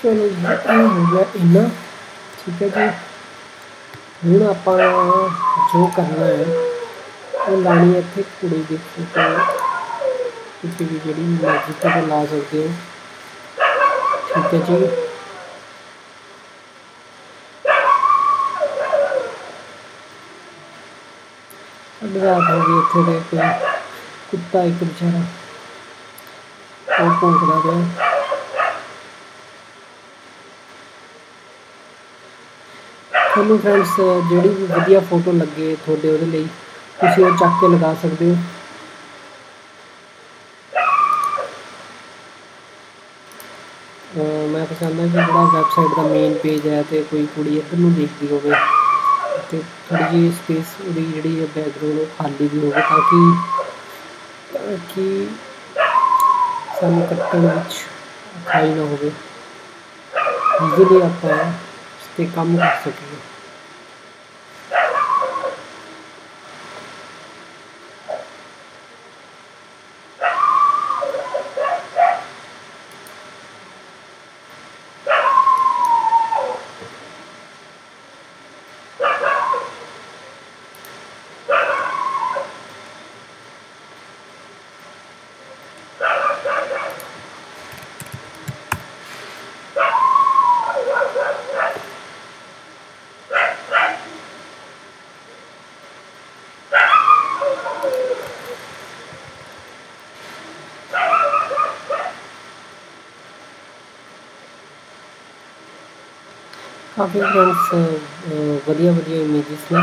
चलो हो गया इन्ना ठीक है जी हूँ आप जो करना है वो लानी इतने कुड़ी की फ़ोटो भी जी मैजिक ला सकते ठीक है जी ਅੱਧ ਹੋ ਗਈ ਇੱਥੇ ਤੇ ਕੋਈ ਕੁੱਤਾ ਇੱਕ ਵਿਚਾਰਾ ਉਹ ਭੌਂਕਦਾ ਪਿਆ। ਤੁਹਾਨੂੰ ਫਰੈਂਡਸ ਜਿਹੜੀ ਵੀ ਵਧੀਆ ਫੋਟੋ ਲੱਗੇ ਤੁਹਾਡੇ ਉਹਦੇ ਲਈ, ਤੁਸੀਂ ਉਹ ਚੱਕ ਕੇ ਲਗਾ ਸਕਦੇ ਹੋ। ਮੈਂ ਤਾਂ ਚਾਹੁੰਦਾ ਕਿ ਜਿਹੜਾ ਵੈਬਸਾਈਟ ਦਾ ਮੇਨ ਪੇਜ ਹੈ ਤੇ ਕੋਈ ਕੁੜੀ ਇੱਧਰ ਨੂੰ ਦੇਖਦੀ ਹੋਵੇ। ਤੇ ਥੋੜੀ ਜਿਹੀ ਸਪੇਸ ਉਹਦੀ ਜਿਹੜੀ ਹੈ ਬੈਕਗ੍ਰਾਉਂਡ ਉਹ ਖਾਲੀ ਵੀ ਹੋਵੇ ਤਾਂ ਕਿ ਕਿ ਸਾਨੂੰ ਕੱਟਣ ਵਿੱਚ ਖਾਈ ਨਾ ਹੋਵੇ। ਇਜ਼ੀਲੀ ਆਪਾਂ ਇਸ 'ਤੇ ਕੰਮ ਕਰ ਸਕੀਏ। काफ़ी फ्रेंड्स वजिया वजिया इमेजेस ने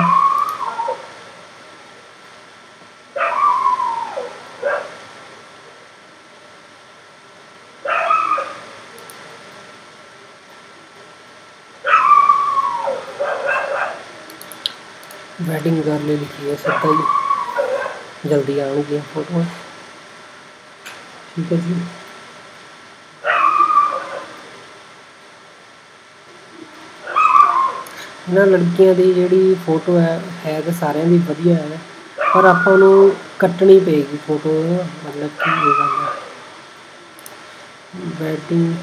वेडिंग कर ले लिखी है सब जल्दी आएगी फ़ोटो ठीक है जी। ਇਹਨਾਂ ਲੜਕੀਆਂ ਦੀ ਜਿਹੜੀ ਫੋਟੋ ਹੈ ਹੈ ਤਾਂ ਸਾਰਿਆਂ ਦੀ ਵਧੀਆ ਹੈ, ਪਰ ਆਪਾਂ ਨੂੰ ਕੱਟਣੀ ਪਏਗੀ ਫੋਟੋ, ਮਤਲਬ ਕਿ ਇਹ ਗੱਲ ਹੈ। ਵੈਡਿੰਗ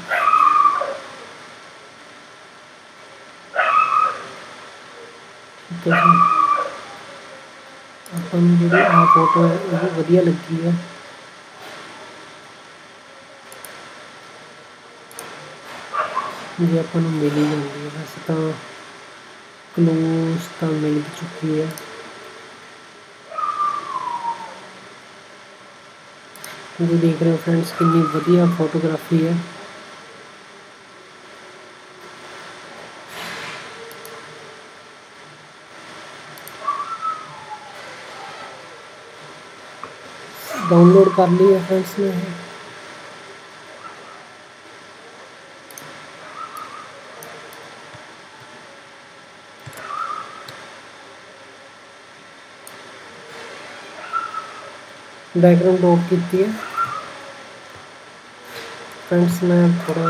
ਠੀਕ ਹੈ ਆਪਾਂ ਨੂੰ ਜਿਹੜੀ ਆ ਫੋਟੋ ਹੈ, ਉਹ ਵਧੀਆ ਲੱਗੀ ਹੈ। ਜੇ ਆਪਾਂ ਨੂੰ ਮਿਲੀ ਜਾਂਦੀ ਹੈ, ਵੈਸੇ ਤਾਂ क्लोज का मिल चुकी है जो देख रहे हो फ्रेंड्स कितनी वधिया फोटोग्राफी है डाउनलोड कर ली है फ्रेंड्स ने बैकग्राउंड ऑफ़ की है? फ्रेंड्स मैं थोड़ा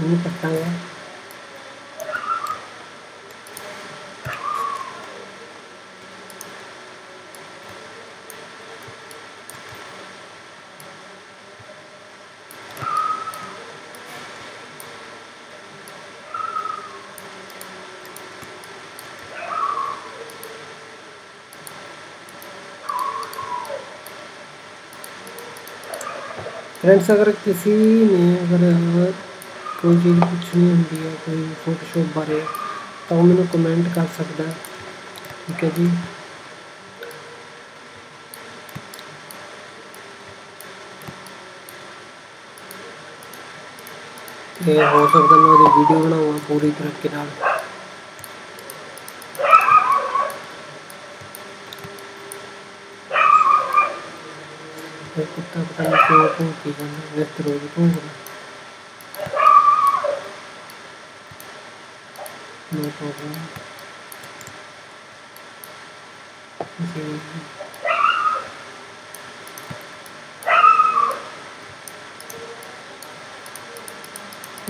नहीं करता फ्रेंड्स अगर किसी ने, अगर कोई चीज़ पूछनी होंगी है, कोई फोटोशॉप बारे तो मैं कमेंट कर सकता ठीक है जी? हो सकता मैं वीडियो बनाऊँ पूरी तरीके ਪਤਾ ਨਹੀਂ ਕਿਉਂ ਭੌਂਕੀ ਜਾਂਦਾ ਇਸ ਤਰ੍ਹਾਂ ਦੀ ਭੌਂਕਦਾ no problem okay.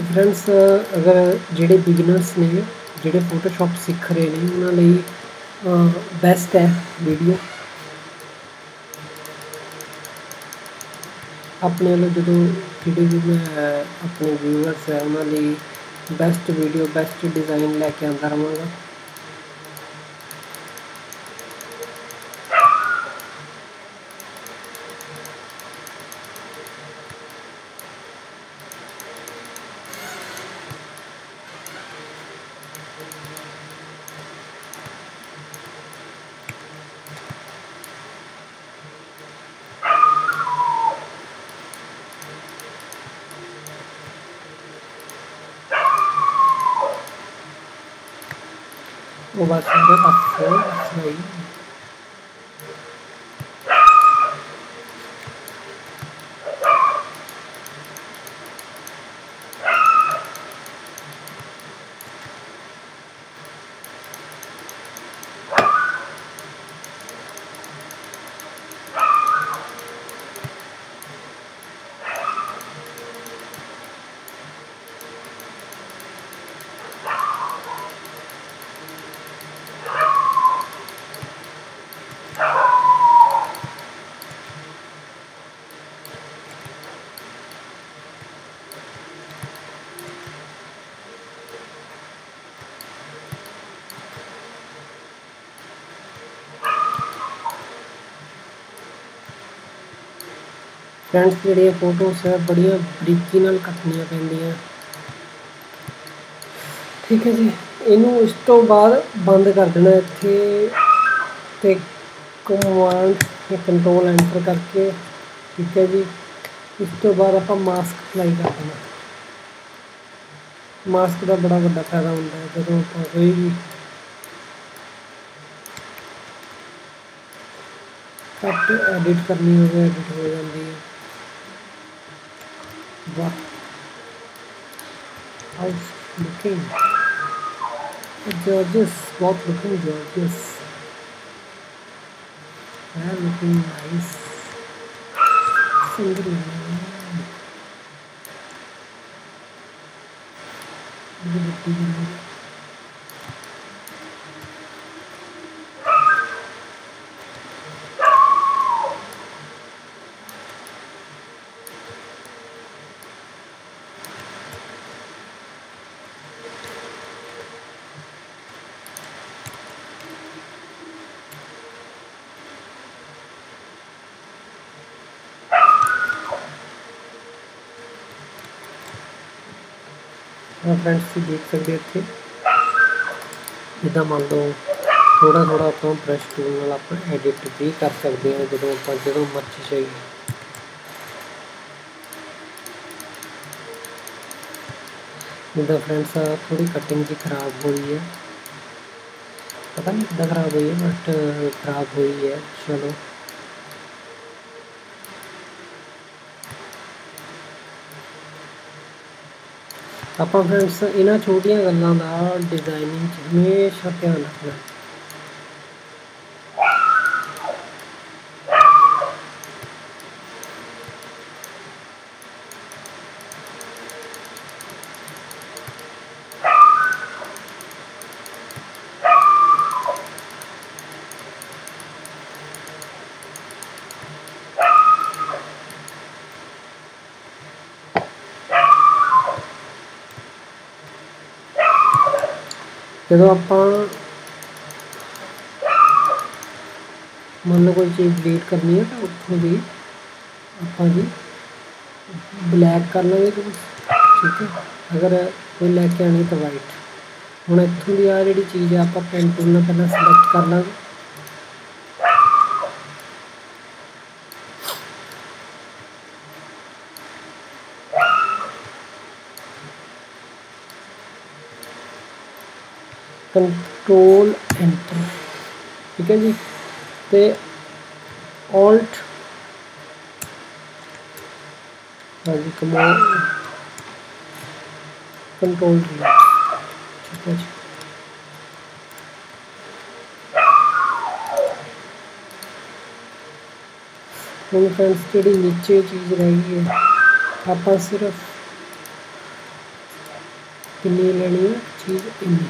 ਫਰੈਂਡਸ ਅਗਰ ਜਿਹੜੇ ਬਿਗਨਰਸ ਨੇ ਜਿਹੜੇ ਫੋਟੋਸ਼ਾਪ ਸਿੱਖ ਰਹੇ ਨੇ ਉਹਨਾਂ ਲਈ ਬੈਸਟ ਹੈ ਵੀਡੀਓ ਆਪਣੇ ਵੱਲੋਂ ਜਦੋਂ ਜਿਹੜੇ ਵੀ ਮੈਂ ਆਪਣੇ ਵਿਊਅਰਸ ਹੈ, ਉਹਨਾਂ ਲਈ ਬੈਸਟ ਵੀਡੀਓ ਬੈਸਟ ਡਿਜ਼ਾਈਨ ਲੈ ਕੇ ਆਉਂਦਾ ਰਹਾਂਗਾ। over 100 up 4 it's ਫਰੈਂਡਸ ਜਿਹੜੀਆਂ ਫੋਟੋਸ ਹੈ ਬੜੀਆਂ ਬਰੀਕੀ ਨਾਲ ਕੱਟਣੀਆਂ ਪੈਂਦੀਆਂ। ਠੀਕ ਹੈ ਜੀ। ਇਹਨੂੰ ਇਸ ਤੋਂ ਬਾਅਦ ਬੰਦ ਕਰ ਦੇਣਾ ਇੱਥੇ ਤੇ ਕਮਾਂਡ ਤੇ ਕੰਟਰੋਲ ਐਂਟਰ ਕਰਕੇ, ਠੀਕ ਹੈ ਜੀ। ਇਸ ਤੋਂ ਬਾਅਦ ਆਪਾਂ ਮਾਸਕ ਅਪਲਾਈ ਕਰ ਦੇਣਾ। ਮਾਸਕ ਦਾ ਬੜਾ ਵੱਡਾ ਫਾਇਦਾ ਹੁੰਦਾ ਹੈ, ਜਦੋਂ ਆਪਾਂ ਕੋਈ ਵੀ ਕੱਟ ਐਡਿਟ ਕਰਨੀ ਹੋਵੇ ਐਡਿਟ ਹੋ ਜਾਂਦੀ ਹੈ। Wow. How's looking? Gorgeous. What looking gorgeous. Yeah, looking nice. Single. Really ਹਾਂ ਫਰੈਂਡਸ ਤੁਸੀਂ ਦੇਖ ਸਕਦੇ ਇੱਥੇ ਜਿੱਦਾਂ ਮੰਨ ਲਓ ਥੋੜਾ ਥੋੜਾ ਆਪਾਂ ਬ੍ਰਸ਼ ਟੂਲ ਨਾਲ ਆਪਾਂ ਐਡਿਟ ਵੀ ਕਰ ਸਕਦੇ ਹਾਂ ਜਦੋਂ ਆਪਾਂ ਜਦੋਂ ਮਰਜ਼ੀ ਚਾਹੀਏ ਜਿੱਦਾਂ ਫਰੈਂਡਸ ਥੋੜੀ ਕਟਿੰਗ ਜੀ ਖਰਾਬ ਹੋਈ ਹੈ ਪਤਾ ਨਹੀਂ ਕਿੱਦਾਂ ਖਰਾਬ ਹੋਈ ਹੈ ਬਟ ਖਰਾਬ ਹੋਈ ਹੈ ਚਲੋ ਆਪਾਂ ਫਰੈਂਡਸ ਇਹਨਾਂ ਛੋਟੀਆਂ ਗੱਲਾਂ ਦਾ ਡਿਜ਼ਾਈਨਿੰਗ 'ਚ ਹਮੇਸ਼ਾ ਧਿਆਨ ਰੱਖਣਾ। ਜਦੋਂ ਆਪਾਂ ਮੰਨ ਲਓ ਕੋਈ ਚੀਜ਼ ਡਿਲੀਟ ਕਰਨੀ ਹੈ ਤਾਂ ਉੱਥੋਂ ਦੀ ਆਪਾਂ ਜੀ ਬਲੈਕ ਕਰ ਲਾਂਗੇ ਠੀਕ ਹੈ। ਅਗਰ ਕੋਈ ਲੈ ਕੇ ਆਣੀ ਤਾਂ ਵਾਈਟ ਹੁਣ ਇੱਥੋਂ ਦੀ ਆ ਜਿਹੜੀ ਚੀਜ਼ ਆ ਆਪਾਂ ਪੈਨ ਟੂਲ ਨਾਲ ਪਹਿਲਾਂ ਸਿਲੈਕਟ ਕਰ ਲਾਂਗੇ। ਕੰਟਰੋਲ ਐਂਟਰ ਠੀਕ ਹੈ ਜੀ ਤੇ ਆਲਟ ਹਾਂਜੀ ਕਮਾਂਡ ਕੰਟਰੋਲ ਠੀਕ ਹੈ ਜੀ ਹੁਣ ਫਰੈਂਡਸ ਜਿਹੜੀ ਨੀਚੇ ਚੀਜ਼ ਰਹਿ ਗਈ ਹੈ ਆਪਾਂ ਸਿਰਫ ਕਿੰਨੀ ਲੈਣੀ ਹੈ ਚੀਜ਼ ਇੰਨੀ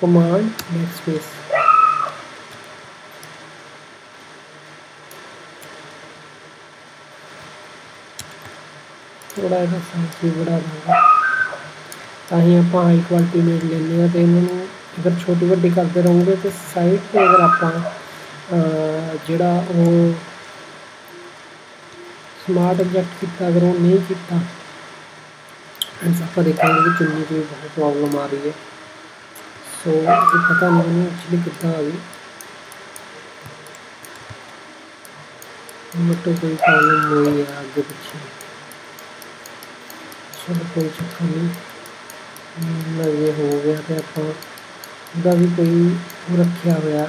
command backspace ਥੋੜਾ ਜਿਹਾ ਸਾਈਜ਼ ਵੀ ਬੜਾ ਦਾਂਗਾ ਤਾਂ ਹੀ ਆਪਾਂ ਹਾਈ ਕੁਆਲਿਟੀ ਇਮੇਜ ਲੈਂਦੇ ਆ ਤੇ ਇਹਨਾਂ ਨੂੰ ਅਗਰ ਛੋਟੀ ਵੱਡੀ ਕਰਦੇ ਰਹੋਗੇ ਤੇ ਸਾਈਡ ਤੇ ਅਗਰ ਆਪਾਂ ਜਿਹੜਾ ਉਹ ਸਮਾਰਟ ਆਬਜੈਕਟ ਕੀਤਾ ਅਗਰ ਉਹ ਨਹੀਂ ਕੀਤਾ ਐਂਡ ਆਪਾਂ ਦੇਖਾਂਗੇ ਕਿ ਚੁੰਨੀ ਦੀ ਬਹੁਤ ਪ੍ਰੋਬਲਮ ਆ ਰਹੀ ਹੈ तो पता नहीं एक्चुअली कितना अभी। तो कोई प्रॉब्लम हुई है आगे पीछे। चलो कोई चक्कर नहीं। ये हो गया तो अपना। भी कोई रखा हुआ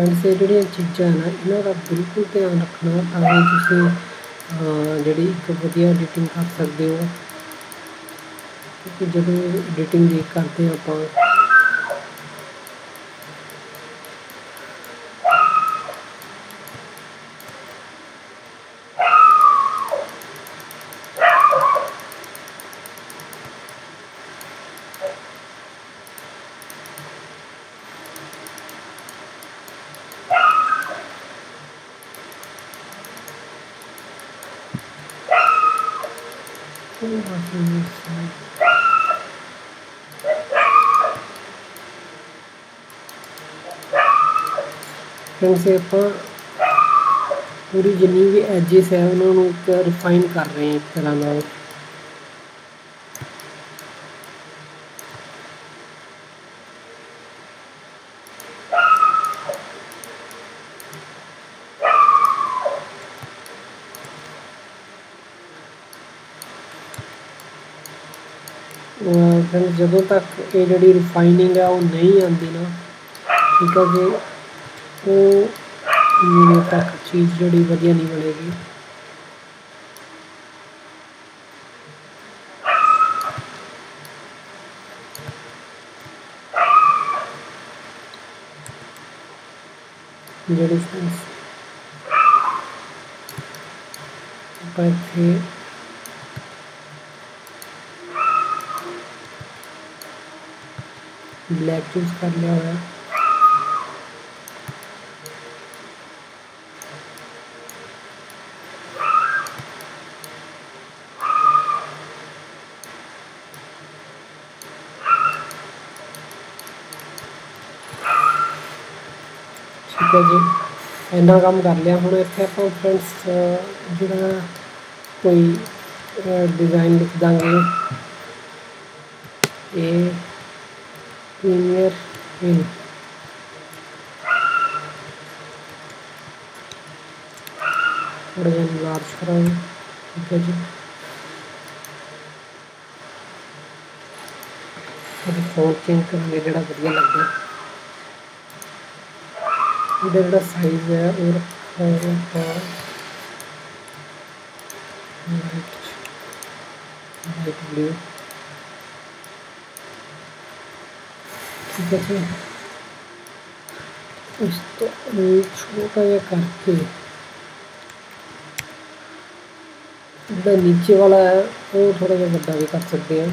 ਫਰੈਂਡਸ ਇਹ ਜਿਹੜੀਆਂ ਚੀਜ਼ਾਂ ਨਾ, ਇਹਨਾਂ ਦਾ ਬਿਲਕੁਲ ਧਿਆਨ ਰੱਖਣਾ ਤਾਂ ਕਿ ਤੁਸੀਂ ਜਿਹੜੀ ਇੱਕ ਵਧੀਆ ਐਡੀਟਿੰਗ ਕਰ ਸਕਦੇ ਹੋ। ਕਿਉਂਕਿ ਜਦੋਂ ਐਡੀਟਿੰਗ ਜੇ ਕਰਦੇ ਆਪਾਂ ਫਰੈਂਡਸ ਆਪਾਂ ਪੂਰੀ ਜਿੰਨੀ ਵੀ ਐਜਿਸ਼ ਹੈ ਉਹਨਾਂ ਨੂੰ ਰਿਫਾਈਨ ਕਰ ਰਹੇ ਹਾਂ ਇੱਕ ਤਰ੍ਹਾਂ ਨਾਲ। ਜਦੋਂ ਤੱਕ ਇਹ ਜਿਹੜੀ ਰਿਫਾਈਨਿੰਗ ਹੈ ਉਹ ਨਹੀਂ ਆਉਂਦੀ ਨਾ ਠੀਕ ਹੈ ਜੀ ਉਹ ਮੇਰੇ ਤੱਕ ਚੀਜ਼ ਜਿਹੜੀ ਵਧੀਆ ਨਹੀਂ ਬਣੇਗੀ ਜਿਹੜੀ ਫਰੈਂਡਸ ਆਪਾਂ ब्लैक चूज कर लिया हुआ है ਠੀਕ ਹੈ ਜੀ ਇੰਨਾ ਕੰਮ ਕਰ ਲਿਆ ਹੁਣ ਇੱਥੇ ਆਪਾਂ ਫਰੈਂਡਸ ਜਿਹੜਾ ਕੋਈ ਡਿਜ਼ਾਈਨ ਲਿਖ ਦਾਂਗੇ ਇਹ प्रीमियर इन थोड़ा जिहा लार्ज करांगे ठीक है जी थोड़ा फोन चेंज करांगे ਜਿਹੜਾ ਵਧੀਆ ਲੱਗਦਾ ਇਹਦਾ ਜਿਹੜਾ ਸਾਈਜ਼ ਹੈ ਉਹ ਰੱਖਾਂਗੇ ਆਪਾਂ ਲਾਈਟ ਬਲੂ ठीक है इसको छोटा या करके नीचे वाला है, वो थोड़ा सा बड़ा भी कर सकते हैं।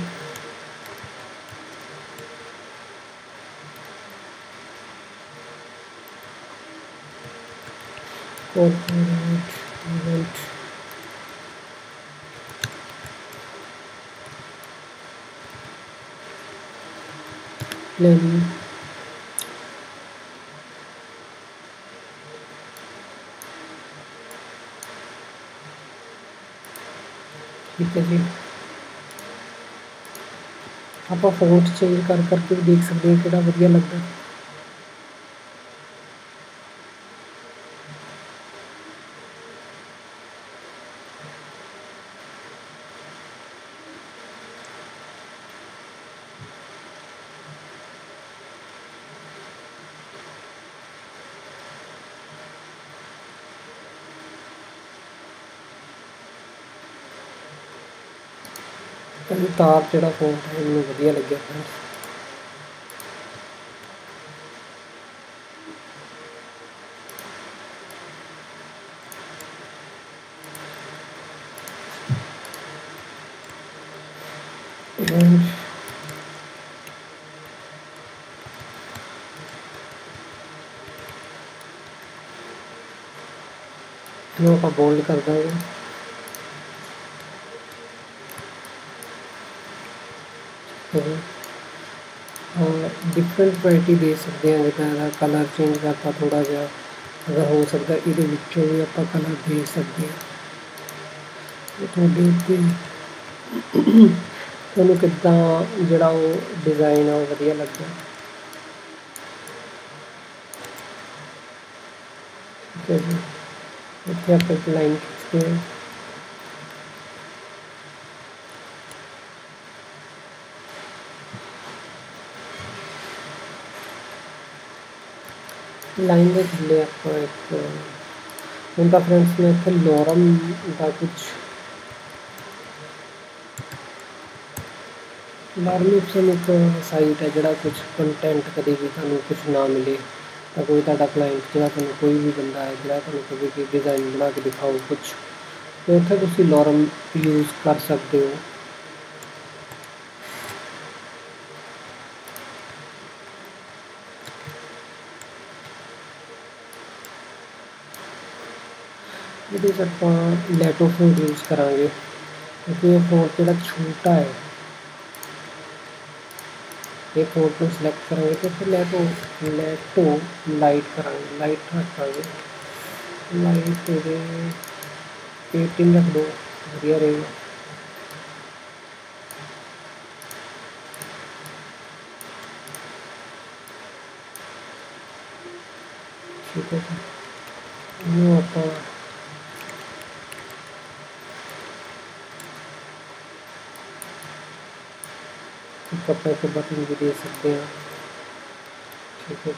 और learning. ठीक है जी आप फोर्ट चेंज कर करके देख सकते हो कि बढ़िया लगता है। ਤਾਰ ਜਿਹੜਾ ਫੋਨ ਹੈ ਮੈਨੂੰ ਵਧੀਆ ਲੱਗਿਆ ਫਰੈਂਡਸ and ਇਹਨੂੰ ਆਪਾਂ ਬੋਲਡ ਕਰ ਦਾਂਗੇ डिफरेंट वरायटी दे सकते हैं जिदा कलर चेंज करता थोड़ा जहा अगर हो सकता ये भी आप कलर दे सकते हैं थोड़े उत्ते कि जड़ा डिज़ाइन है वधिया लगता ठीक है जी इतने आप एक लाइन खींचते हैं ਲਾਈਨ ਦੇ ਥੱਲੇ ਆਪਾਂ ਇੱਕ ਹੁਣ ਤਾਂ ਫਰੈਂਡਸ ਮੈਂ ਇੱਥੇ ਲੋਰਮ ਦਾ ਕੁਝ ਲੋਰਮ ਆਪਸ਼ਨ ਇੱਕ ਸਾਈਟ ਹੈ ਜਿਹੜਾ ਕੁਝ ਕੰਟੈਂਟ ਕਦੇ ਵੀ ਤੁਹਾਨੂੰ ਕੁਝ ਨਾ ਮਿਲੇ ਤਾਂ ਕੋਈ ਤੁਹਾਡਾ ਕਲਾਇੰਟ ਜਿਹੜਾ ਤੁਹਾਨੂੰ ਕੋਈ ਵੀ ਬੰਦਾ ਹੈ ਜਿਹੜਾ ਤੁਹਾਨੂੰ ਕਦੇ ਕਿ ਡਿਜ਼ਾਈਨ ਬਣਾ ਕੇ ਦਿਖਾਓ ਕੁਝ ਤੇ ਉੱਥੇ ਤੁਸੀਂ ਲੋਰਮ ਯੂਜ਼ ਕਰ ਸਕਦੇ ਹੋ ਇਹਦੇ 'ਚ ਆਪਾਂ ਲੈਟੋ ਫੋਨ ਯੂਜ਼ ਕਰਾਂਗੇ ਕਿਉਂਕਿ ਇਹ ਫੋਨ ਜਿਹੜਾ ਛੋਟਾ ਹੈ ਇਹ ਫੋਨ ਨੂੰ ਸਿਲੈਕਟ ਕਰਾਂਗੇ ਤੇ ਫਿਰ ਲੈਟੋ ਲੈਟੋ ਲਾਈਟ ਕਰਾਂਗੇ ਲਾਈਟ ਰੱਖਾਂਗੇ ਲਾਈਟ ਇਹਦੇ 18 ਰੱਖ ਦੋ ਵਧੀਆ ਰਹੇਗਾ ਠੀਕ ਹੈ ਜੀ ਇਹਨੂੰ ਆਪਾਂ कपड़े के बटन भी दे सकते हैं। ठीक है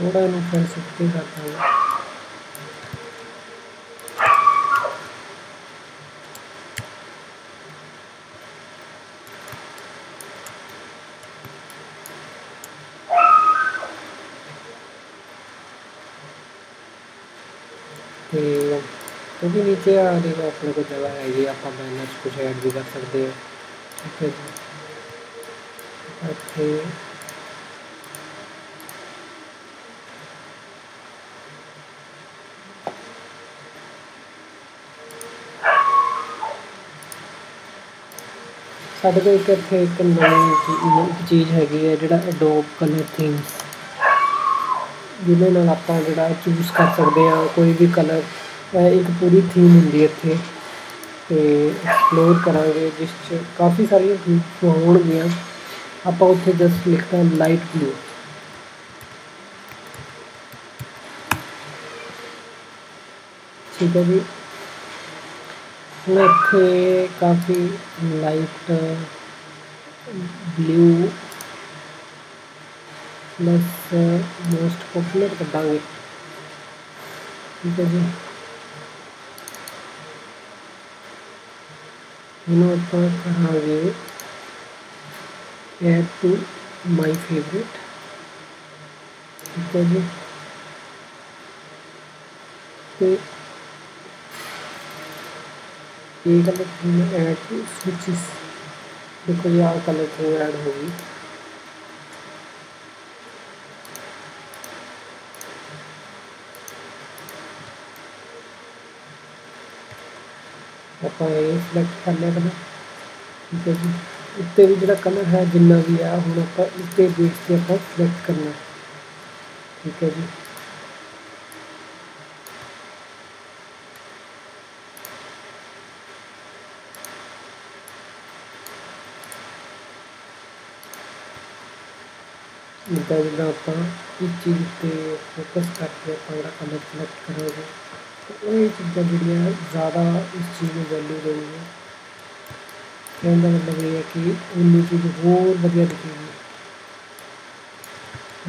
थोड़ा इन्हें सकते करता हूँ तो नीचे आने का अपने को जगह है आप माइनस कुछ ऐड भी कर सकते हो। ठीक है ओके। साढ़े को इतने एक नवी चीज़ हैगी है जो डोप कलर थीम्स जिन्हें आप जो चूज़ कर सकते हैं, कोई भी कलर एक पूरी थीम होंगी इतने एक्सप्लोर करा जिस काफ़ी सारिया हो आप जस्ट लिखना लाइट ब्लू ठीक है जी। हूँ इतने काफ़ी light blue plus most popular कदा ठीक है जी। ऐड टू माय फेवरेट ये कलर ऐड स्विचेस देखो ये कलर थीम ऐड होगी। ਆਪਾਂ ਇਹ ਸਿਲੈਕਟ ਕਰ ਲਿਆ ਕਲਰ ਠੀਕ ਹੈ ਜੀ ਉੱਤੇ ਵੀ ਜਿਹੜਾ ਕਲਰ ਹੈ ਜਿੰਨਾ ਵੀ ਆ ਹੁਣ ਆਪਾਂ ਇਸ ਦੇ ਬੇਸ ਤੇ ਆਪਾਂ ਸਿਲੈਕਟ ਕਰਨਾ ਠੀਕ ਹੈ ਜੀ ਜਿੱਦਾਂ ਜਿੱਦਾਂ ਆਪਾਂ ਇਸ ਚੀਜ਼ ਤੇ ਫੋਕਸ ਕਰਕੇ ਆਪਾਂ ਜਿਹੜਾ ਕਲਰ ਸਿਲੈਕਟ ਕਰਾਂਗੇ तो ये ज़्यादा इस चीज़ में वैल्यू रही है। कहने का मतलब ये है कि उन्नी चीज़ होर वजिया दिखेगी।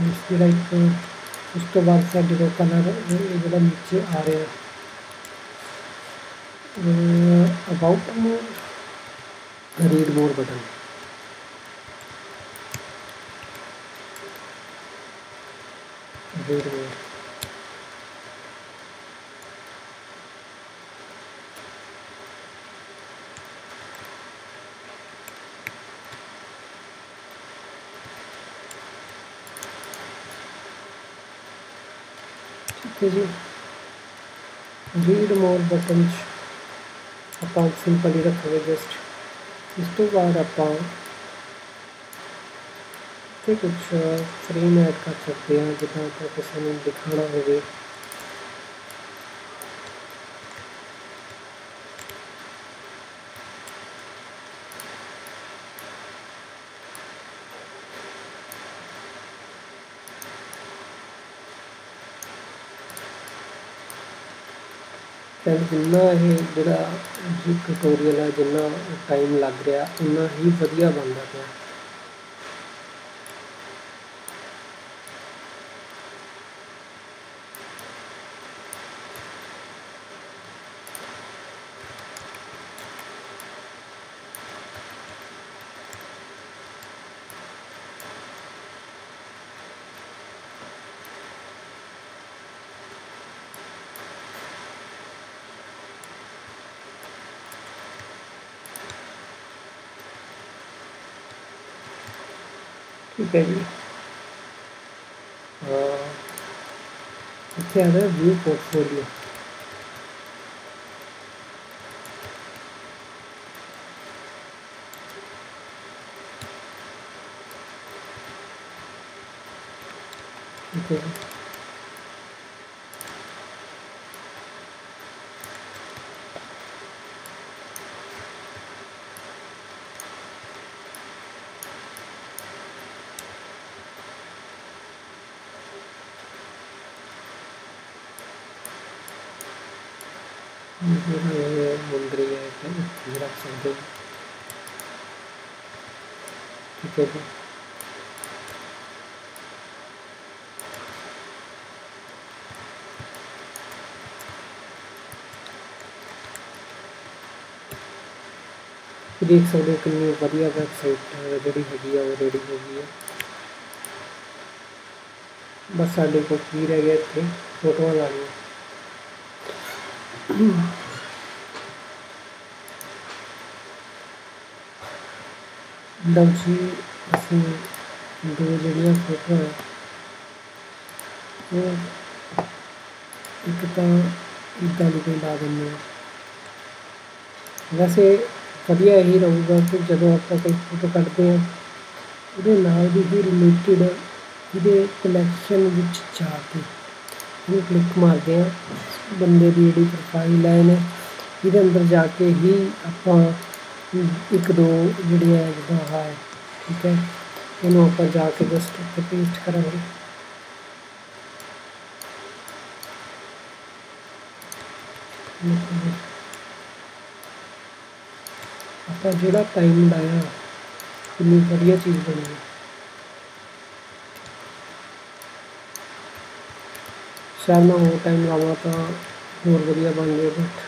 इसकी लाइक तो, उस तो बाद साढ़े कलर जो नीचे आ रहा है। About read more button read more ji read more button ਆਪਾਂ ਸਿੰਪਲ ਹੀ ਰੱਖਾਂਗੇ ਜਸਟ ਇਸ ਤੋਂ ਬਾਅਦ ਆਪਾਂ ਤੇ ਕੁਝ ਫਰੇਮ ਐਡ ਕਰ ਸਕਦੇ ਹਾਂ ਜਿੱਦਾਂ ਆਪਾਂ ਕਿਸੇ ਨੂੰ ਦਿਖਾਣਾ ਹੋਵੇ ਤੇ ਜਿੰਨਾ ਇਹ ਜਿਹੜਾ ਜੀ ਟਿਊਟੋਰੀਅਲ ਹੈ ਜਿੰਨਾ ਟਾਈਮ ਲੱਗ ਰਿਹਾ, ਉਨਾ ਹੀ ਵਧੀਆ ਬਣਦਾ ਪਿਆ। ठीक है व्यू ਇੱਥੇ सीखेगा देख सकते हो कि वाइया वैबसाइट जी हैगी रेडी हैगी है बस साढ़े को रह गया इतने फ़ोटो लाइन ਲਓ ਜੀ, ਅਸੀਂ ਦੋ ਜਿਹੜੀਆਂ ਫੋਟੋਆਂ ਉਹ ਇੱਕ ਤਾਂ ਇੱਦਾਂ ਦੀ ਕੋਈ ਲਾ ਦਿੰਦੇ ਹਾਂ ਵੈਸੇ ਵਧੀਆ ਇਹੀ ਰਹੂਗਾ ਕਿ ਜਦੋਂ ਆਪਾਂ ਕੋਈ ਫੋਟੋ ਕੱਢਦੇ ਹਾਂ ਉਹਦੇ ਨਾਲ ਦੀ ਹੀ ਰਿਲੇਟਡ ਇਹਦੇ ਕਲੈਕਸ਼ਨ ਵਿੱਚ ਜਾ ਕੇ ਇਹਨੂੰ ਕਲਿੱਕ ਮਾਰਦੇ ਹਾਂ ਬੰਦੇ ਦੀ ਜਿਹੜੀ ਪ੍ਰੋਫਾਈਲ ਹੈ ਇਹਨੇ, ਇਹਦੇ ਅੰਦਰ ਜਾ ਕੇ ਹੀ ਆਪਾਂ ਇੱਕ ਦੋ ਜਿਹੜੀਆਂ ਜਿੱਦਾਂ ਹੈ ਠੀਕ ਹੈ ਇਹਨੂੰ ਆਪਾਂ ਜਾ ਕੇ ਜਸਟ ਉੱਤੇ ਪੇਸਟ ਕਰਾਂਗੇ ਆਪਾਂ ਜਿਹੜਾ ਟਾਈਮ ਲਾਇਆ ਕਿੰਨੀ ਵਧੀਆ ਚੀਜ਼ ਬਣੀ ਹੈ ਸ਼ਾਇਦ ਮੈਂ ਹੋਰ ਟਾਈਮ ਲਾਵਾਂ ਤਾਂ ਹੋਰ ਵਧੀਆ ਬਣ ਜਾਏ ਬਟ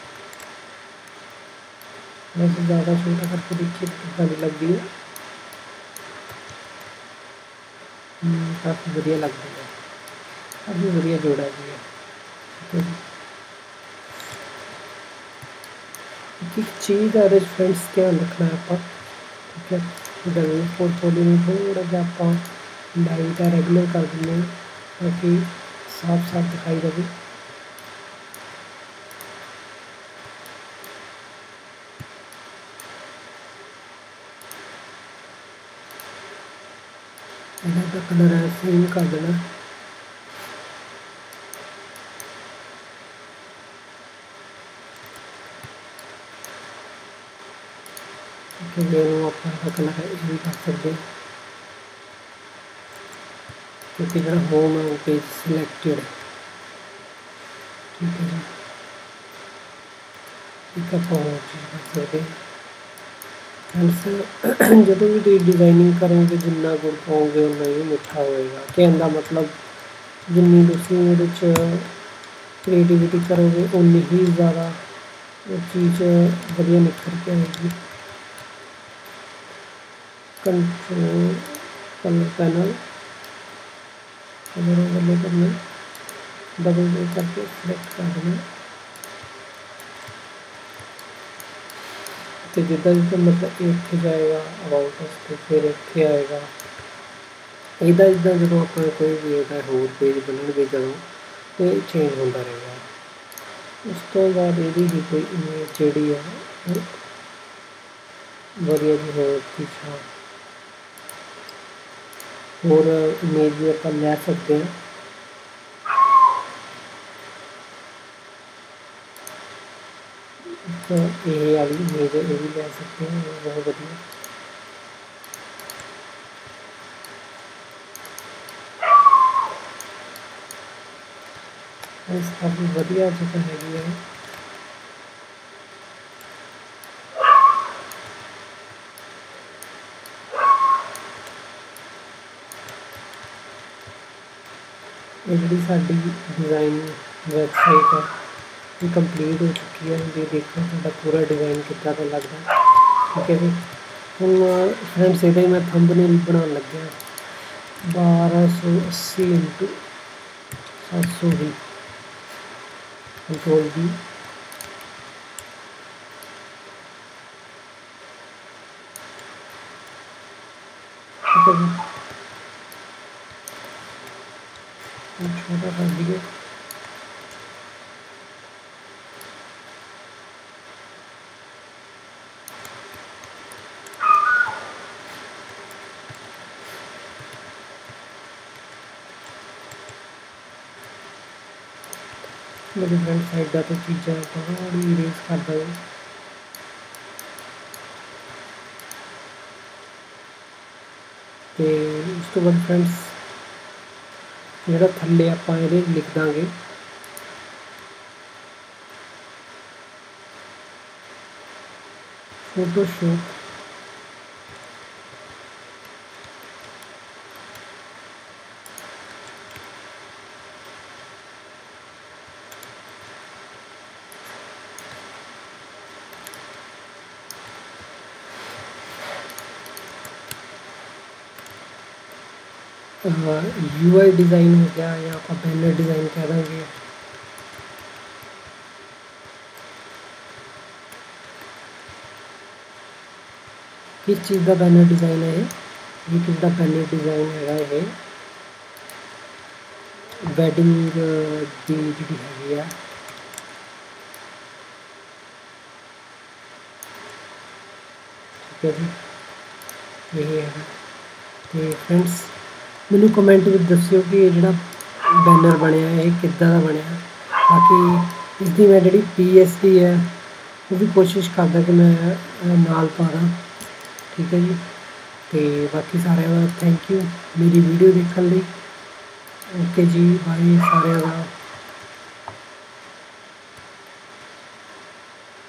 वैसे ज़्यादा छोटा करके देखिए कितना भी लग है। हम्म, काफ़ी बढ़िया लग रही है। काफ़ी बढ़िया जोड़ा भी है। एक चीज़ है फ्रेंड्स ध्यान रखना है आप? ठीक है। डबल पोर्टफोलियो में थोड़ा जिहा आप लाइट है रेगुलर कर देंगे ताकि साफ़ साफ़ दिखाई दे कलर है सेम कर देना। कलर है, ये कर सकते क्योंकि तो होम है, वो पेज सिलेक्टेड है। ठीक है जी। पिकअप होम ऑप्शन कर सकते हैं। ਫਰੈਂਡਸ ਜਦੋਂ ਵੀ ਤੁਸੀਂ ਡਿਜ਼ਾਈਨਿੰਗ ਕਰੋਗੇ ਜਿੰਨਾ ਗੁੜ ਪਾਓਗੇ ਉਨਾ ਹੀ ਮਿੱਠਾ ਹੋਏਗਾ ਕਹਿਣ ਦਾ ਮਤਲਬ ਜਿੰਨੀ ਤੁਸੀਂ ਉਹਦੇ 'ਚ ਕ੍ਰੀਏਟੀਵਿਟੀ ਕਰੋਗੇ ਉਨੀ ਹੀ ਜ਼ਿਆਦਾ ਉਹ ਚੀਜ਼ ਵਧੀਆ ਨਿਖਰ ਕੇ ਆਏਗੀ control colour panel colour overlay करना डबल क्लिक करके सिलेक्ट कर देना तो जिदा जिदा मतलब इतने जाएगा अबाउट उस तो फिर इतने आएगा। इदा इदा जो आप कोई भी है होर पेज बनने जो तो चेंज होता रहेगा। उस तो बाद यदि ही कोई इमेज जी है बढ़िया जी हो पीछा और इमेज भी आप लै सकते हैं। तो ये वाली इमेज ये भी ले सकते हैं बहुत बढ़िया काफ़ी बढ़िया जगह हैगी है ਇਹ ਜਿਹੜੀ ਸਾਡੀ ਡਿਜ਼ਾਈਨ ਵੈਬਸਾਈਟ ਹੈ कंप्लीट हो चुकी है। ये देखो साਡਾ पूरा डिज़ाइन कितना का लगता ठीक है जी। हम फ्रेंड्स ये मैं थंबनेल बना लगे बारह सौ अस्सी इंटू सत्त सौ भी कंट्रोल भी ठीक है जी छोटा कर दिए मेरी फ्रेंड साइडा तो चीज़ा थोड़ी रेस कर दो तो उस तो बाद फ्रेंड्स जो थले आप लिख देंगे फोटोशॉप यू आई डिज़ाइन हो गया या आप बैनर डिज़ाइन कह देंगे किस चीज़ का बैनर डिज़ाइन है ये? किस का बैनर डिज़ाइन है ये वैडिंग की जी है ठीक है जी। यही है फ्रेंड्स ਮੈਨੂੰ ਕਮੈਂਟ ਵਿੱਚ ਦੱਸਿਓ ਕਿ ਇਹ ਜਿਹੜਾ ਬੈਨਰ ਬਣਿਆ, ਇਹ ਕਿੱਦਾਂ ਦਾ ਬਣਿਆ? ਬਾਕੀ ਇਸ ਦੀ ਮੈਂ ਜਿਹੜੀ ਪੀਐਸਡੀ ਹੈ, ਉਹ ਵੀ ਕੋਸ਼ਿਸ਼ ਕਰਦਾ ਕਿ ਮੈਂ ਨਾਲ ਪਾ ਠੀਕ ਹੈ ਜੀ? ਤੇ ਬਾਕੀ ਸਾਰਿਆਂ ਦਾ ਥੈਂਕ ਯੂ ਮੇਰੀ ਵੀਡੀਓ ਦੇਖਣ ਲਈ। ਓਕੇ ਜੀ ਬਾਈ ਸਾਰਿਆਂ ਦਾ।